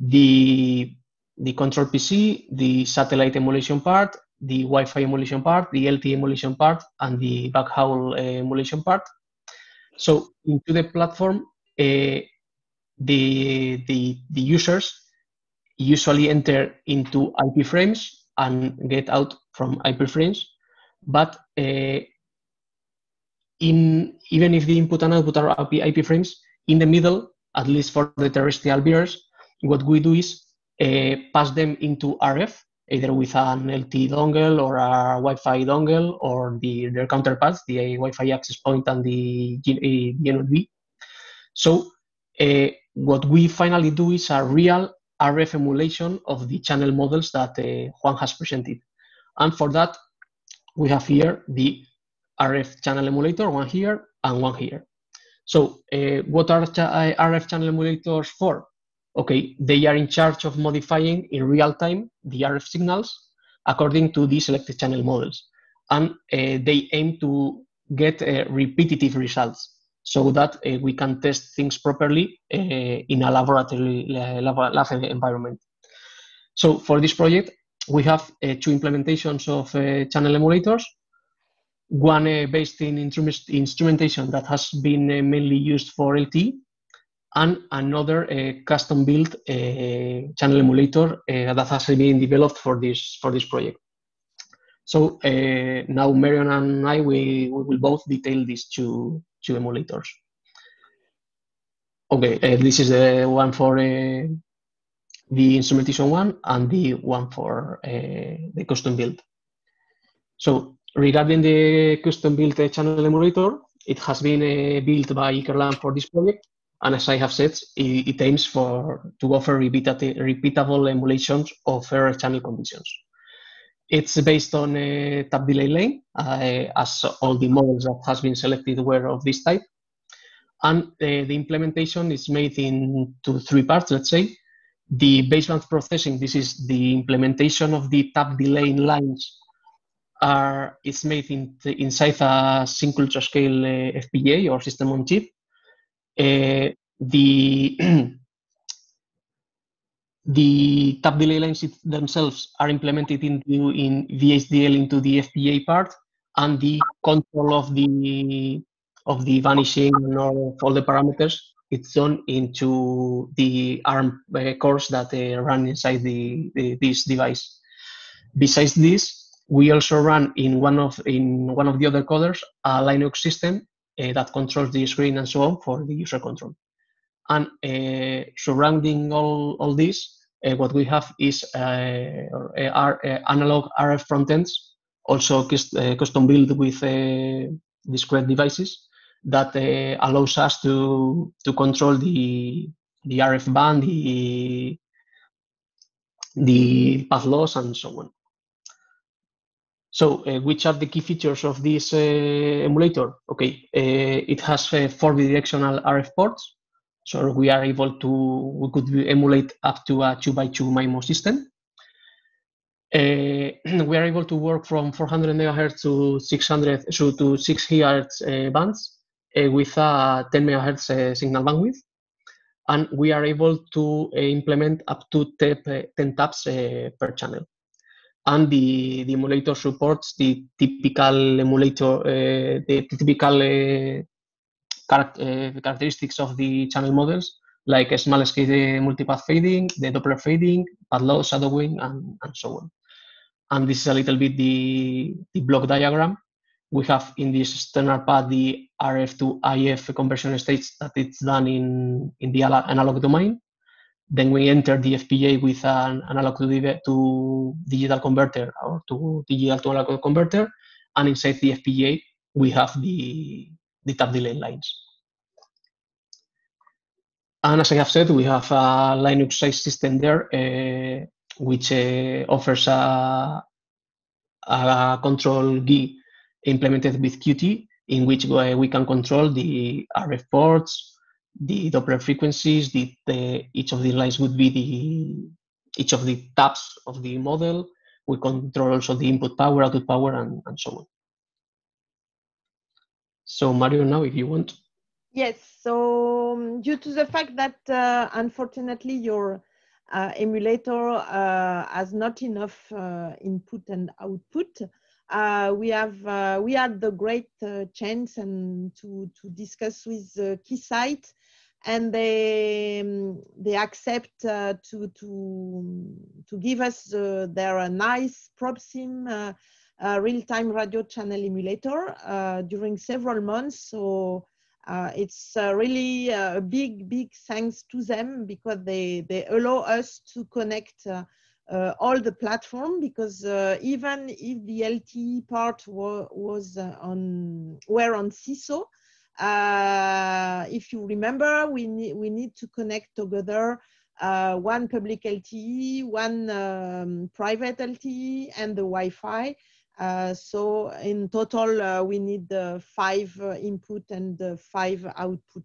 the, the control PC, the satellite emulation part, the Wi-Fi emulation part, the LTE emulation part, and the backhaul uh, emulation part. So into the platform, uh, the, the, the users usually enter into IP frames and get out from IP frames, but uh, in even if the input and output are IP, IP frames, in the middle, at least for the terrestrial bearers, what we do is uh, pass them into RF, either with an LTE dongle or a Wi-Fi dongle or the, their counterparts, the Wi-Fi access point and the GNB. So uh, what we finally do is a real RF emulation of the channel models that uh, Juan has presented. And for that, we have here the RF channel emulator, one here and one here. So uh, what are uh, RF channel emulators for? Okay, they are in charge of modifying in real time the RF signals according to the selected channel models. And uh, they aim to get uh, repetitive results so that uh, we can test things properly uh, in a laboratory lab environment. So for this project, we have two implementations of channel emulators one uh, based in instrumentation that has been uh, mainly used for LT, and another custom built channel emulator that has been developed for this for this project. So uh, now Marion and I, we, we will both detail these two, two emulators. Okay, uh, this is the one for uh, the instrumentation one and the one for uh, the custom build. So regarding the custom built uh, channel emulator, it has been uh, built by Ikerlan for this project. And as I have said, it, it aims for to offer repeatable emulations of error channel conditions. It's based on a tap delay lane, uh, as all the models that has been selected were of this type. And uh, the implementation is made into three parts, let's say. The baseband processing, this is the implementation of the tap delay lines are is made in, inside a single scale uh, FPGA or system on chip. Uh, the [CLEARS THROAT] the tap delay lines themselves are implemented into in VHDL into the FPGA part, and the control of the of the vanishing of all the parameters it's done into the ARM uh, cores that uh, run inside the, the, this device. Besides this, we also run in one of in one of the other coders a Linux system uh, that controls the screen and so on for the user control. And uh, surrounding all, all this, uh, what we have is uh, analog RF frontends, also custom built with discrete devices that allows us to, to control the, the RF band, the, the path loss, and so on. So, uh, which are the key features of this uh, emulator? Okay, uh, it has four bidirectional RF ports, so we are able to, we could emulate up to a two by two MIMO system. Uh, [CLEARS THROAT] we are able to work from 400 megahertz to 600 so to 6 gigahertz uh, bands uh, with a 10 megahertz uh, signal bandwidth, and we are able to uh, implement up to 10 taps uh, per channel. And the, the emulator supports the typical emulator, uh, the typical uh, uh, characteristics of the channel models, like small scale uh, multipath fading, the Doppler fading, path loss, shadowing, and, and so on. And this is a little bit the, the block diagram. We have in this standard path the RF to IF conversion states that it's done in, in the analog domain. Then we enter the FPGA with an analog to, to digital converter or to digital to analog converter. And inside the FPGA, we have the, the tap delay lines. And as I have said, we have a Linux size system there, uh, which uh, offers a, a control GUI implemented with Qt, in which we can control the RF ports, the Doppler frequencies, the, the, each of the lines would be the each of the taps of the model. We control also the input power, output power, and, and so on. So Marion, now if you want. Yes, so um, due to the fact that uh, unfortunately your uh, emulator uh, has not enough uh, input and output, uh, we have uh, we had the great chance and to to discuss with Keysight, and they um, they accept to to to give us their nice PropSim real-time radio channel emulator during several months. So uh, it's uh, really uh, a big, big thanks to them because they, they allow us to connect uh, uh, all the platform because uh, even if the LTE part wa was on were on CISO, if you remember, we need we need to connect together one public LTE, one um, private LTE, and the Wi-Fi. Uh, so in total, uh, we need uh, five uh, input and uh, five output.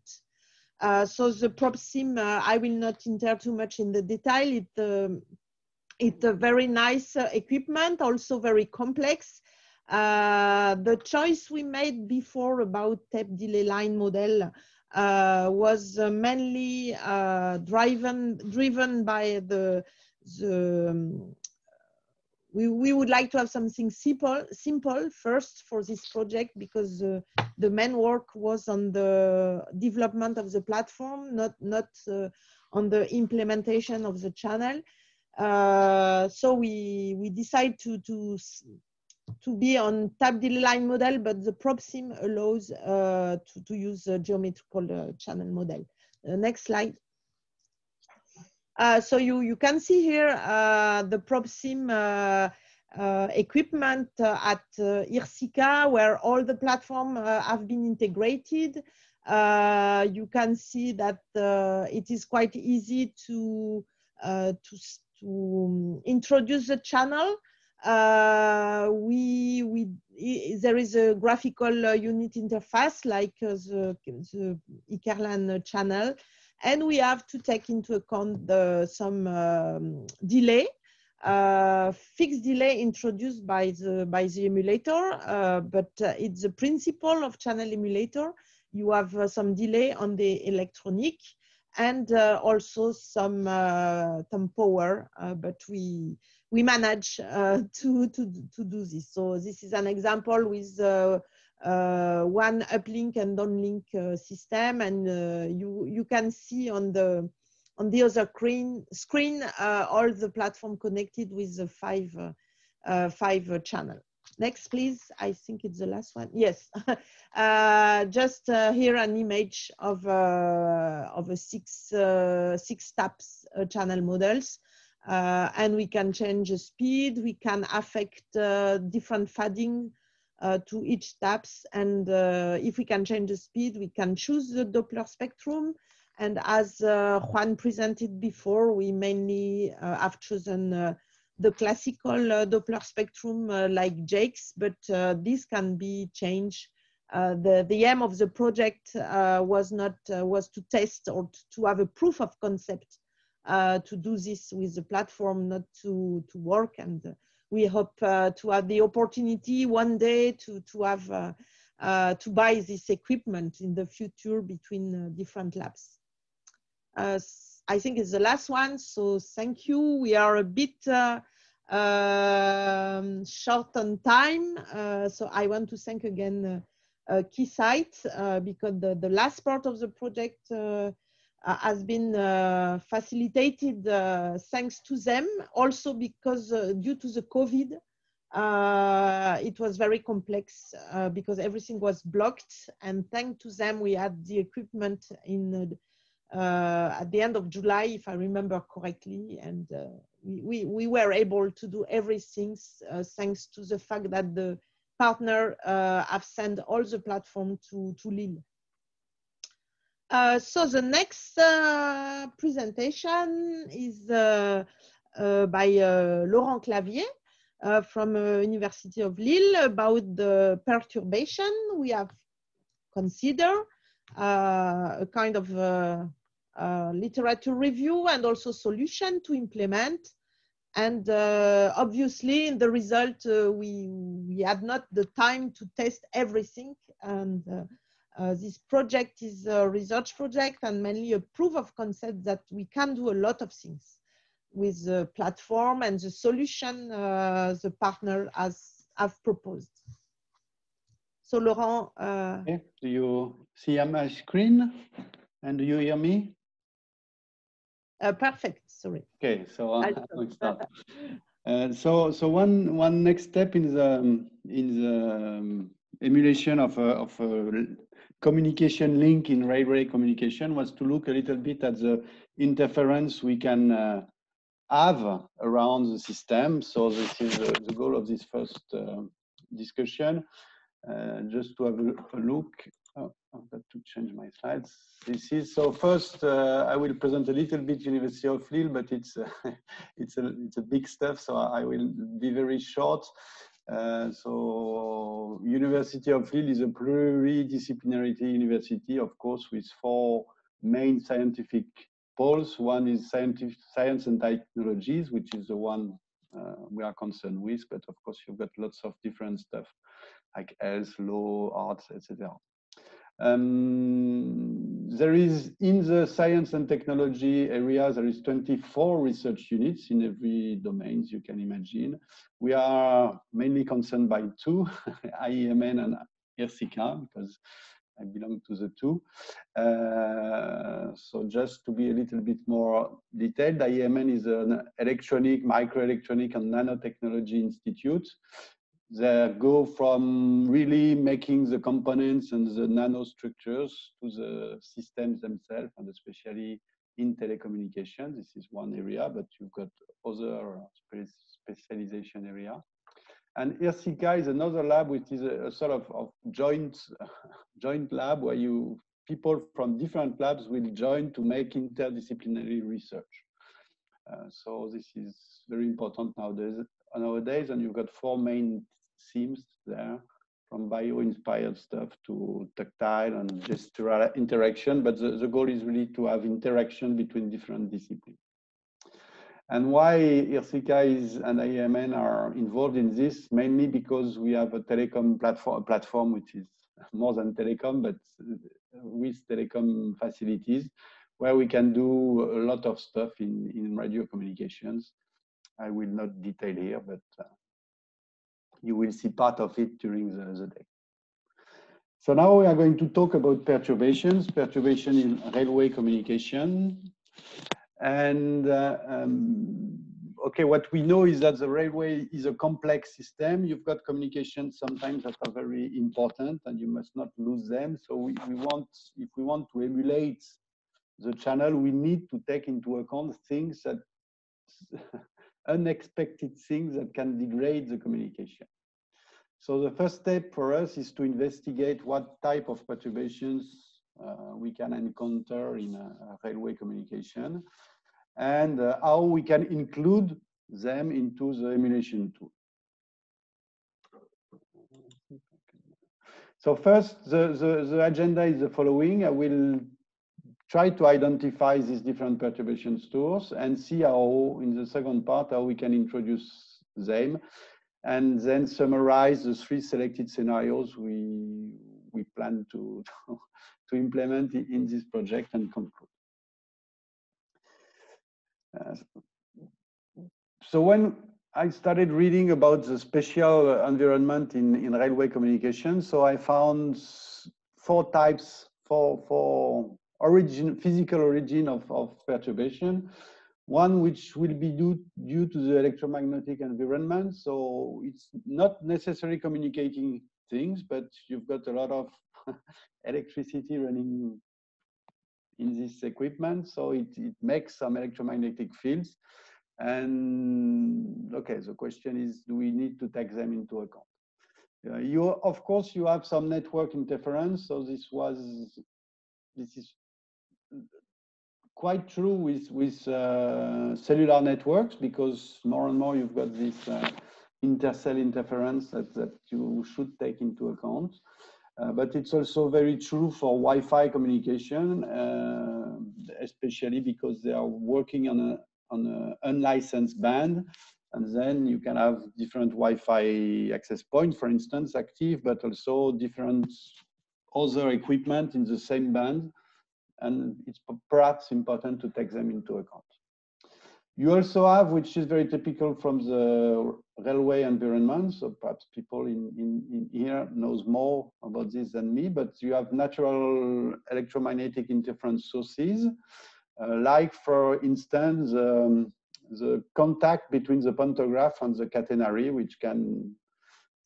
Uh, so the PropSim, I will not enter too much in the detail. It, um, it's a very nice equipment, also very complex. The choice we made before about tap delay line model was mainly driven driven by the the um, we, we would like to have something simple, simple first for this project because uh, the main work was on the development of the platform, not, not uh, on the implementation of the channel. Uh, so we, we decided to, to, to be on tap line model, but the PropSim allows uh, to, to use a geometrical uh, channel model. next slide. Uh, so you, you can see here uh, the PropSim uh, uh equipment uh, at IRCICA where all the platform have been integrated. you can see that it is quite easy to, to, to um, introduce the channel. We, we, there is a graphical unit interface like the, the Ikerlan channel and we have to take into account the, some um, delay, uh, fixed delay introduced by the, by the emulator, uh, but uh, it's the principle of channel emulator. You have uh, some delay on the electronic and uh, also some, uh, some power, but we, we manage to, to, to do this. So this is an example with uh, one uplink and downlink uh, system, and uh, you you can see on the on the other screen screen all the platform connected with the five five channel. Next, please. I think it's the last one. Yes. [LAUGHS] uh, just uh, here an image of uh, of a six six taps channel models, and we can change the speed. We can affect different fading uh, to each taps. And uh, if we can change the speed, we can choose the Doppler spectrum. And as uh, Juan presented before, we mainly uh, have chosen uh, the classical uh, Doppler spectrum like Jakes, but this can be changed. the, the aim of the project was not was to test or to have a proof of concept to do this with the platform, not to, to work. And we hope uh, to have the opportunity one day to, to have uh, uh, to buy this equipment in the future between different labs. I think it's the last one, so thank you. We are a bit um, short on time, so I want to thank again uh, Keysight uh, because the, the last part of the project uh, uh, has been uh, facilitated uh, thanks to them. Also because due to the COVID, it was very complex because everything was blocked. And thanks to them, we had the equipment in uh, at the end of July, if I remember correctly, and uh, we, we, we, were able to do everything uh, thanks to the fact that the partner have sent all the platform to, to Lille. Uh, so the next uh, presentation is uh, uh by uh, Laurent Clavier from University of Lille about the perturbation we have considered a kind of literature review and also solution to implement. And uh, obviously in the result uh, we we had not the time to test everything and uh, this project is a research project and mainly a proof of concept that we can do a lot of things with the platform and the solution uh, the partner has have proposed. So Laurent. Uh, okay. Do you see my screen and do you hear me? Uh, perfect, sorry. Okay, so uh, I'll [LAUGHS] start. Uh, so, so one one next step in the in the um, emulation of a, of a communication link in railway communication was to look a little bit at the interference we can uh, have around the system. So this is uh, the goal of this first uh, discussion. Uh, just to have a, look. Oh, I've got to change my slides. This is so. First, uh, I will present a little bit University of Lille, but it's [LAUGHS] it's a it's a big stuff, so I will be very short. Uh, so University of Lille is a pluridisciplinary university, of course, with four main scientific poles. One is scientific, science and technologies, which is the one uh, we are concerned with, but of course you've got lots of different stuff like health, law, arts, etc. Um, there is in the science and technology area, there is 24 research units in every domains you can imagine. We are mainly concerned by two, [LAUGHS] IEMN and IRCICA, because I belong to the two. Uh, so just to be a little bit more detailed, IEMN is an electronic, microelectronic and nanotechnology institute that go from really making the components and the nanostructures to the systems themselves and especially in telecommunications. This is one area, but you've got other specialization area. And IRCICA is another lab, which is a, a sort of, of joint, [LAUGHS] joint lab where you people from different labs will join to make interdisciplinary research. Uh, so this is very important nowadays. Nowadays, and you've got four main themes there, from bio-inspired stuff to tactile and gestural interaction. But the, the goal is really to have interaction between different disciplines. And why IRCICA is and IEMN are involved in this, mainly because we have a telecom platform, platform which is more than telecom, but with telecom facilities, where we can do a lot of stuff in, in radio communications. I will not detail here, but uh, you will see part of it during the, the day. So now we are going to talk about perturbations, perturbation in railway communication. And uh, um, okay, what we know is that the railway is a complex system. You've got communications sometimes that are very important and you must not lose them. So we, we want, if we want to emulate the channel, we need to take into account things that unexpected things that can degrade the communication. So the first step for us is to investigate what type of perturbations uh, we can encounter in a, railway communication and uh, how we can include them into the emulation tool. So first, the, the, the agenda is the following. I will try to identify these different perturbation stores and see how, in the second part, how we can introduce them and then summarize the three selected scenarios we, we plan to, [LAUGHS] to implement in this project and conclude. Uh, so when I started reading about the special environment in, in railway communication, so I found four types, four, four origin, physical origin of, of perturbation. One which will be due, due to the electromagnetic environment. So it's not necessarily communicating things, but you've got a lot of [LAUGHS] electricity running in this equipment. So it, it makes some electromagnetic fields. And okay, the question is, do we need to take them into account? Uh, you, of course, you have some network interference. So this was, this is quite true with, with uh, cellular networks because more and more you've got this uh, intercell interference that, that you should take into account. Uh, but it's also very true for Wi-Fi communication, uh, especially because they are working on a on an unlicensed band, and then you can have different Wi-Fi access points, for instance, active, but also different other equipment in the same band, and it's perhaps important to take them into account. You also have, which is very typical from the railway environment, so perhaps people in, in, in here knows more about this than me, but you have natural electromagnetic interference sources, uh, like for instance, um, the contact between the pantograph and the catenary, which can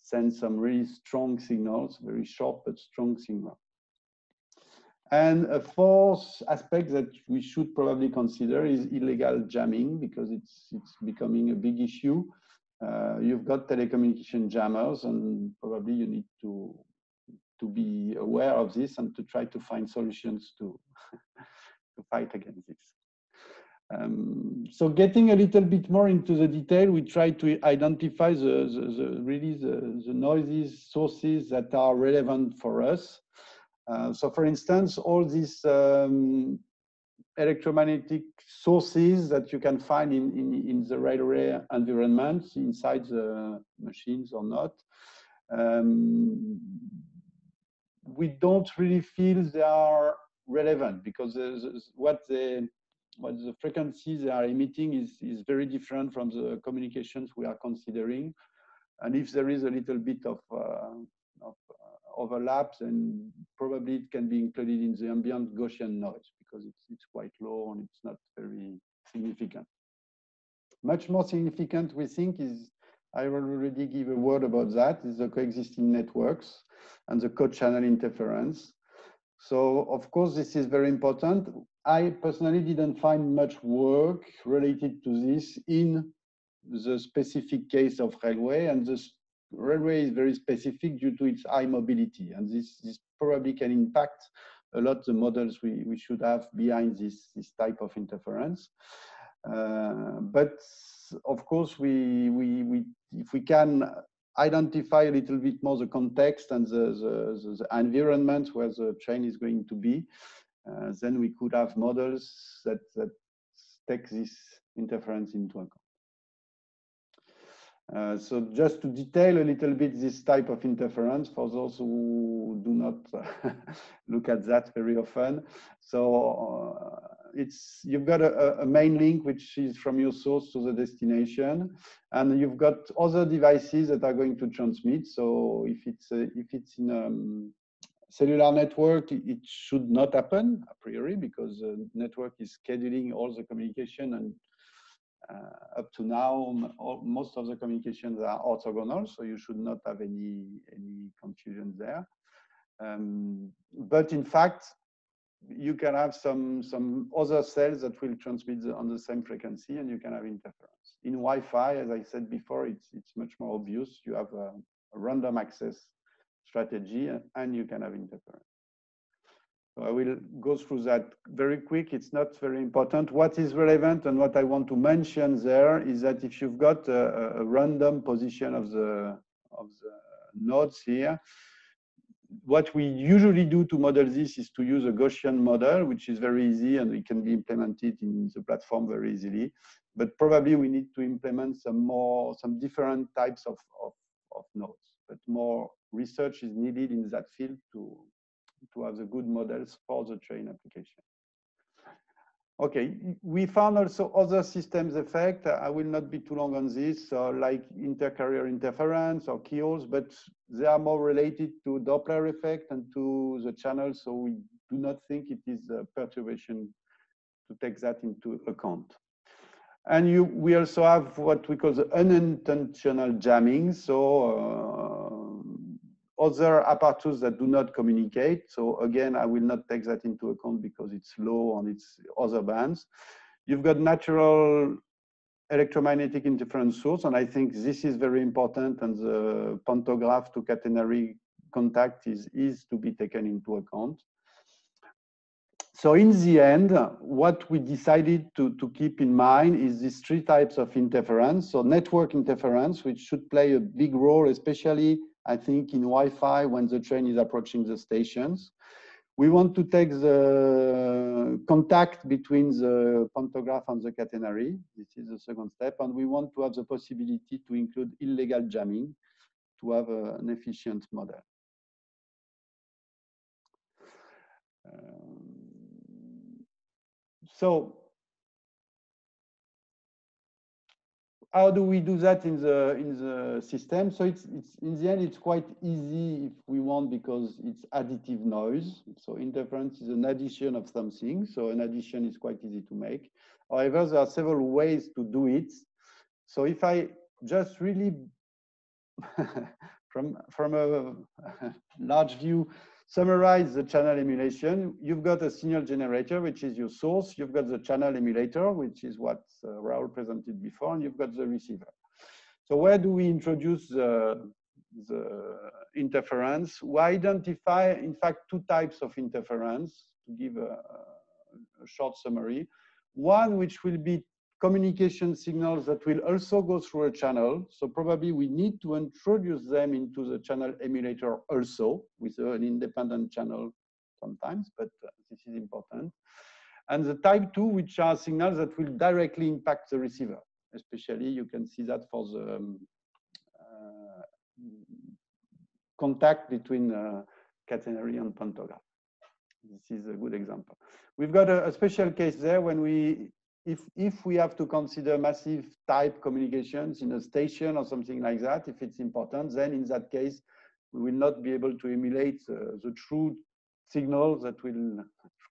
send some really strong signals, very short but strong signals. And a fourth aspect that we should probably consider is illegal jamming because it's, it's becoming a big issue. Uh, you've got telecommunication jammers and probably you need to, to be aware of this and to try to find solutions to, [LAUGHS] to fight against this. Um, so getting a little bit more into the detail, we try to identify the, the, the really the, the noises sources that are relevant for us. Uh, so for instance, all these um, electromagnetic sources that you can find in, in, in, the railway environment inside the machines or not, um, we don't really feel they are relevant because what the what the frequencies they are emitting is is very different from the communications we are considering, and if there is a little bit of uh, overlaps, and probably it can be included in the ambient Gaussian noise because it's it's quite low and it's not very significant. Much more significant, we think, is I already give a word about that, is the coexisting networks and the co-channel interference. So of course, this is very important. I personally didn't find much work related to this in the specific case of railway and the railway is very specific due to its high mobility and this, this probably can impact a lot the models we, we should have behind this, this type of interference. Uh, but of course, we, we, we, if we can identify a little bit more the context and the, the, the environment where the train is going to be, uh, then we could have models that, that take this interference into account. Uh, so just to detail a little bit this type of interference for those who do not [LAUGHS] look at that very often. So uh, it's you've got a, a, main link which is from your source to the destination, and you've got other devices that are going to transmit. So if it's a, if it's in a um, cellular network, it should not happen a priori because the network is scheduling all the communication and uh, up to now, all, most of the communications are orthogonal, so you should not have any any confusion there. Um, but in fact, you can have some some other cells that will transmit the, on the same frequency, and you can have interference. In Wi-Fi, as I said before, it's it's much more obvious. You have a, a random access strategy, and you can have interference. So I will go through that very quick. It's not very important. What is relevant and what I want to mention there is that if you've got a, a random position of the, of the nodes here, what we usually do to model this is to use a Gaussian model, which is very easy and it can be implemented in the platform very easily. But probably we need to implement some more, some different types of, of, of nodes. But more research is needed in that field to, to have the good models for the train application. Okay, we found also other systems effect. I will not be too long on this, uh, like intercarrier interference or keyholes, but they are more related to Doppler effect and to the channel. So we do not think it is a perturbation to take that into account. And you, we also have what we call the unintentional jamming. So uh, other apparatus that do not communicate. So again, I will not take that into account because it's low on its other bands. You've got natural electromagnetic interference source, and I think this is very important, and the pantograph to catenary contact is, is to be taken into account. So in the end, what we decided to, to keep in mind is these three types of interference. So network interference, which should play a big role, especially I think in Wi-Fi when the train is approaching the stations. We want to take the contact between the pantograph and the catenary. This is the second step. And we want to have the possibility to include illegal jamming to have a, an efficient model. Um, so how do we do that in the in the system? So it's it's in the end it's quite easy if we want because it's additive noise. So interference is an addition of something. So an addition is quite easy to make. However, there are several ways to do it. So if I just really [LAUGHS] from from a large view summarize the channel emulation, you've got a signal generator, which is your source. You've got the channel emulator, which is what uh, Raul presented before, and you've got the receiver. So where do we introduce the, the interference? We identify, in fact, two types of interference to give a, a short summary. One which will be communication signals that will also go through a channel. So probably we need to introduce them into the channel emulator also with an independent channel sometimes, but uh, this is important. And the type two, which are signals that will directly impact the receiver. Especially you can see that for the um, uh, contact between uh, catenary and pantograph. This is a good example. We've got a, a special case there when we, if, if we have to consider massive type communications in a station or something like that, if it's important, then in that case, we will not be able to emulate uh, the true signal that will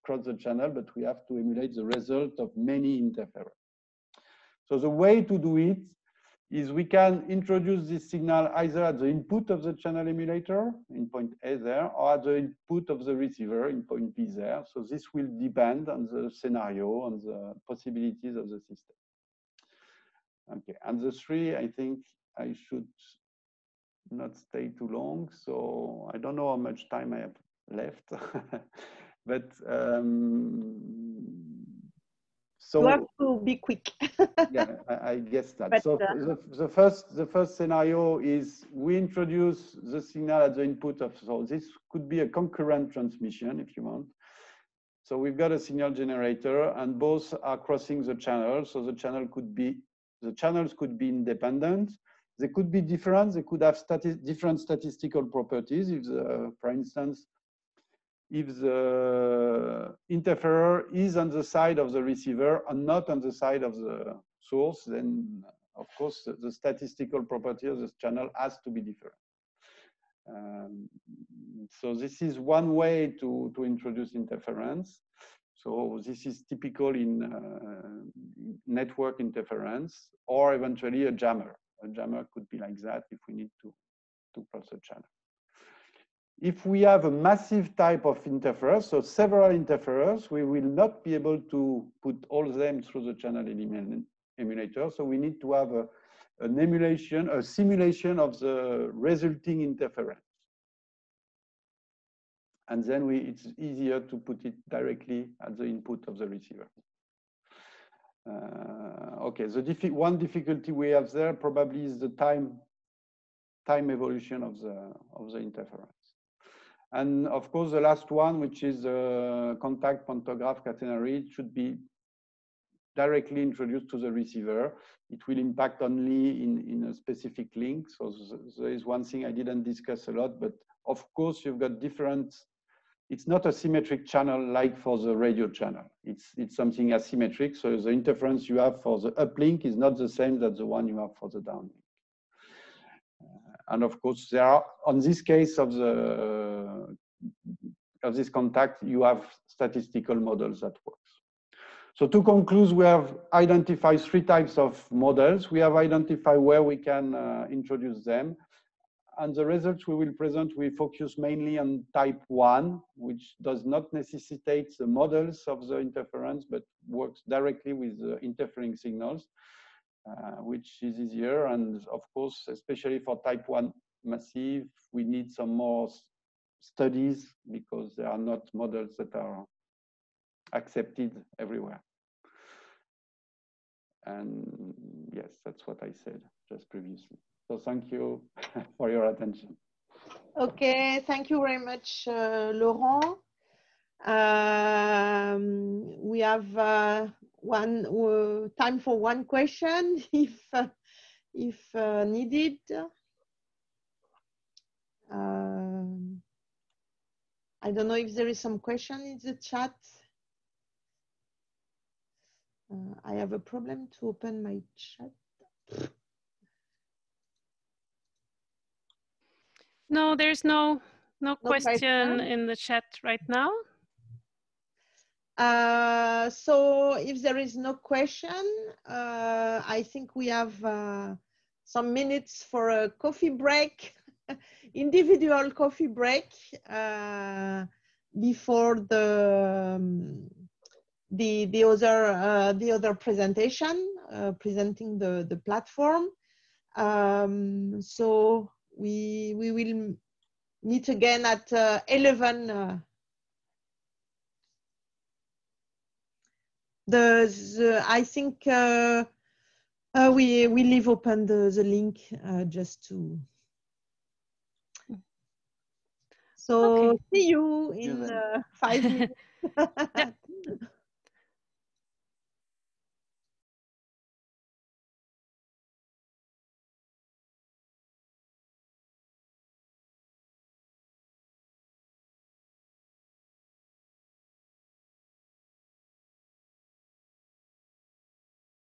cross the channel, but we have to emulate the result of many interference. So the way to do it is we can introduce this signal either at the input of the channel emulator in point A there, or at the input of the receiver in point B there. So this will depend on the scenario, on the possibilities of the system. Okay, and the three, I think I should not stay too long. So I don't know how much time I have left, [LAUGHS] but um, so you have to be quick. [LAUGHS] yeah, I, I, guess that. But, so uh, the, the, first the first scenario is we introduce the signal at the input of so this could be a concurrent transmission if you want. So we've got a signal generator and both are crossing the channel. So the channel could be the channels could be independent. They could be different. They could have stati different statistical properties. If, the, for instance, if the interferer is on the side of the receiver and not on the side of the source, then of course the, the statistical property of this channel has to be different. Um, so this is one way to, to introduce interference. So this is typical in uh, network interference or eventually a jammer. A jammer could be like that if we need to, to cross a channel if we have a massive type of interferers, so several interferers, we will not be able to put all of them through the channel emulator. So we need to have a, an emulation, a simulation of the resulting interference. And then we, it's easier to put it directly at the input of the receiver. Uh, okay, the diffi one difficulty we have there probably is the time time evolution of the of the interference. And of course, the last one, which is a contact pantograph catenary, should be directly introduced to the receiver. It will impact only in, in a specific link. So there is one thing I didn't discuss a lot, but of course you've got different, it's not a symmetric channel like for the radio channel. It's, it's something asymmetric. So the interference you have for the uplink is not the same that the one you have for the downlink. And of course, there are, on this case of the of this contact, you have statistical models that works. So to conclude, we have identified three types of models. We have identified where we can uh, introduce them. And the results we will present, we focus mainly on type one, which does not necessitate the models of the interference, but works directly with the interfering signals. Uh, which is easier. And of course, especially for type 1 massive, we need some more studies because there are not models that are accepted everywhere. And yes, that's what I said just previously. So thank you [LAUGHS] for your attention. Okay, thank you very much, uh, Laurent. Um, we have uh, one uh, time for one question [LAUGHS] if uh, if uh, needed. Um, I don't know if there is some question in the chat. Uh, I have a problem to open my chat. No, there's no no, no question, question in the chat right now. Uh, so if there is no question, uh, I think we have uh, some minutes for a coffee break, [LAUGHS] individual coffee break uh, before the um, the the other uh, the other presentation presenting the the platform. Um, so we we will meet again at 11 the, the I think uh, uh, we we leave open the the link uh, just to. So okay. see you in uh, five minutes. [LAUGHS] [LAUGHS]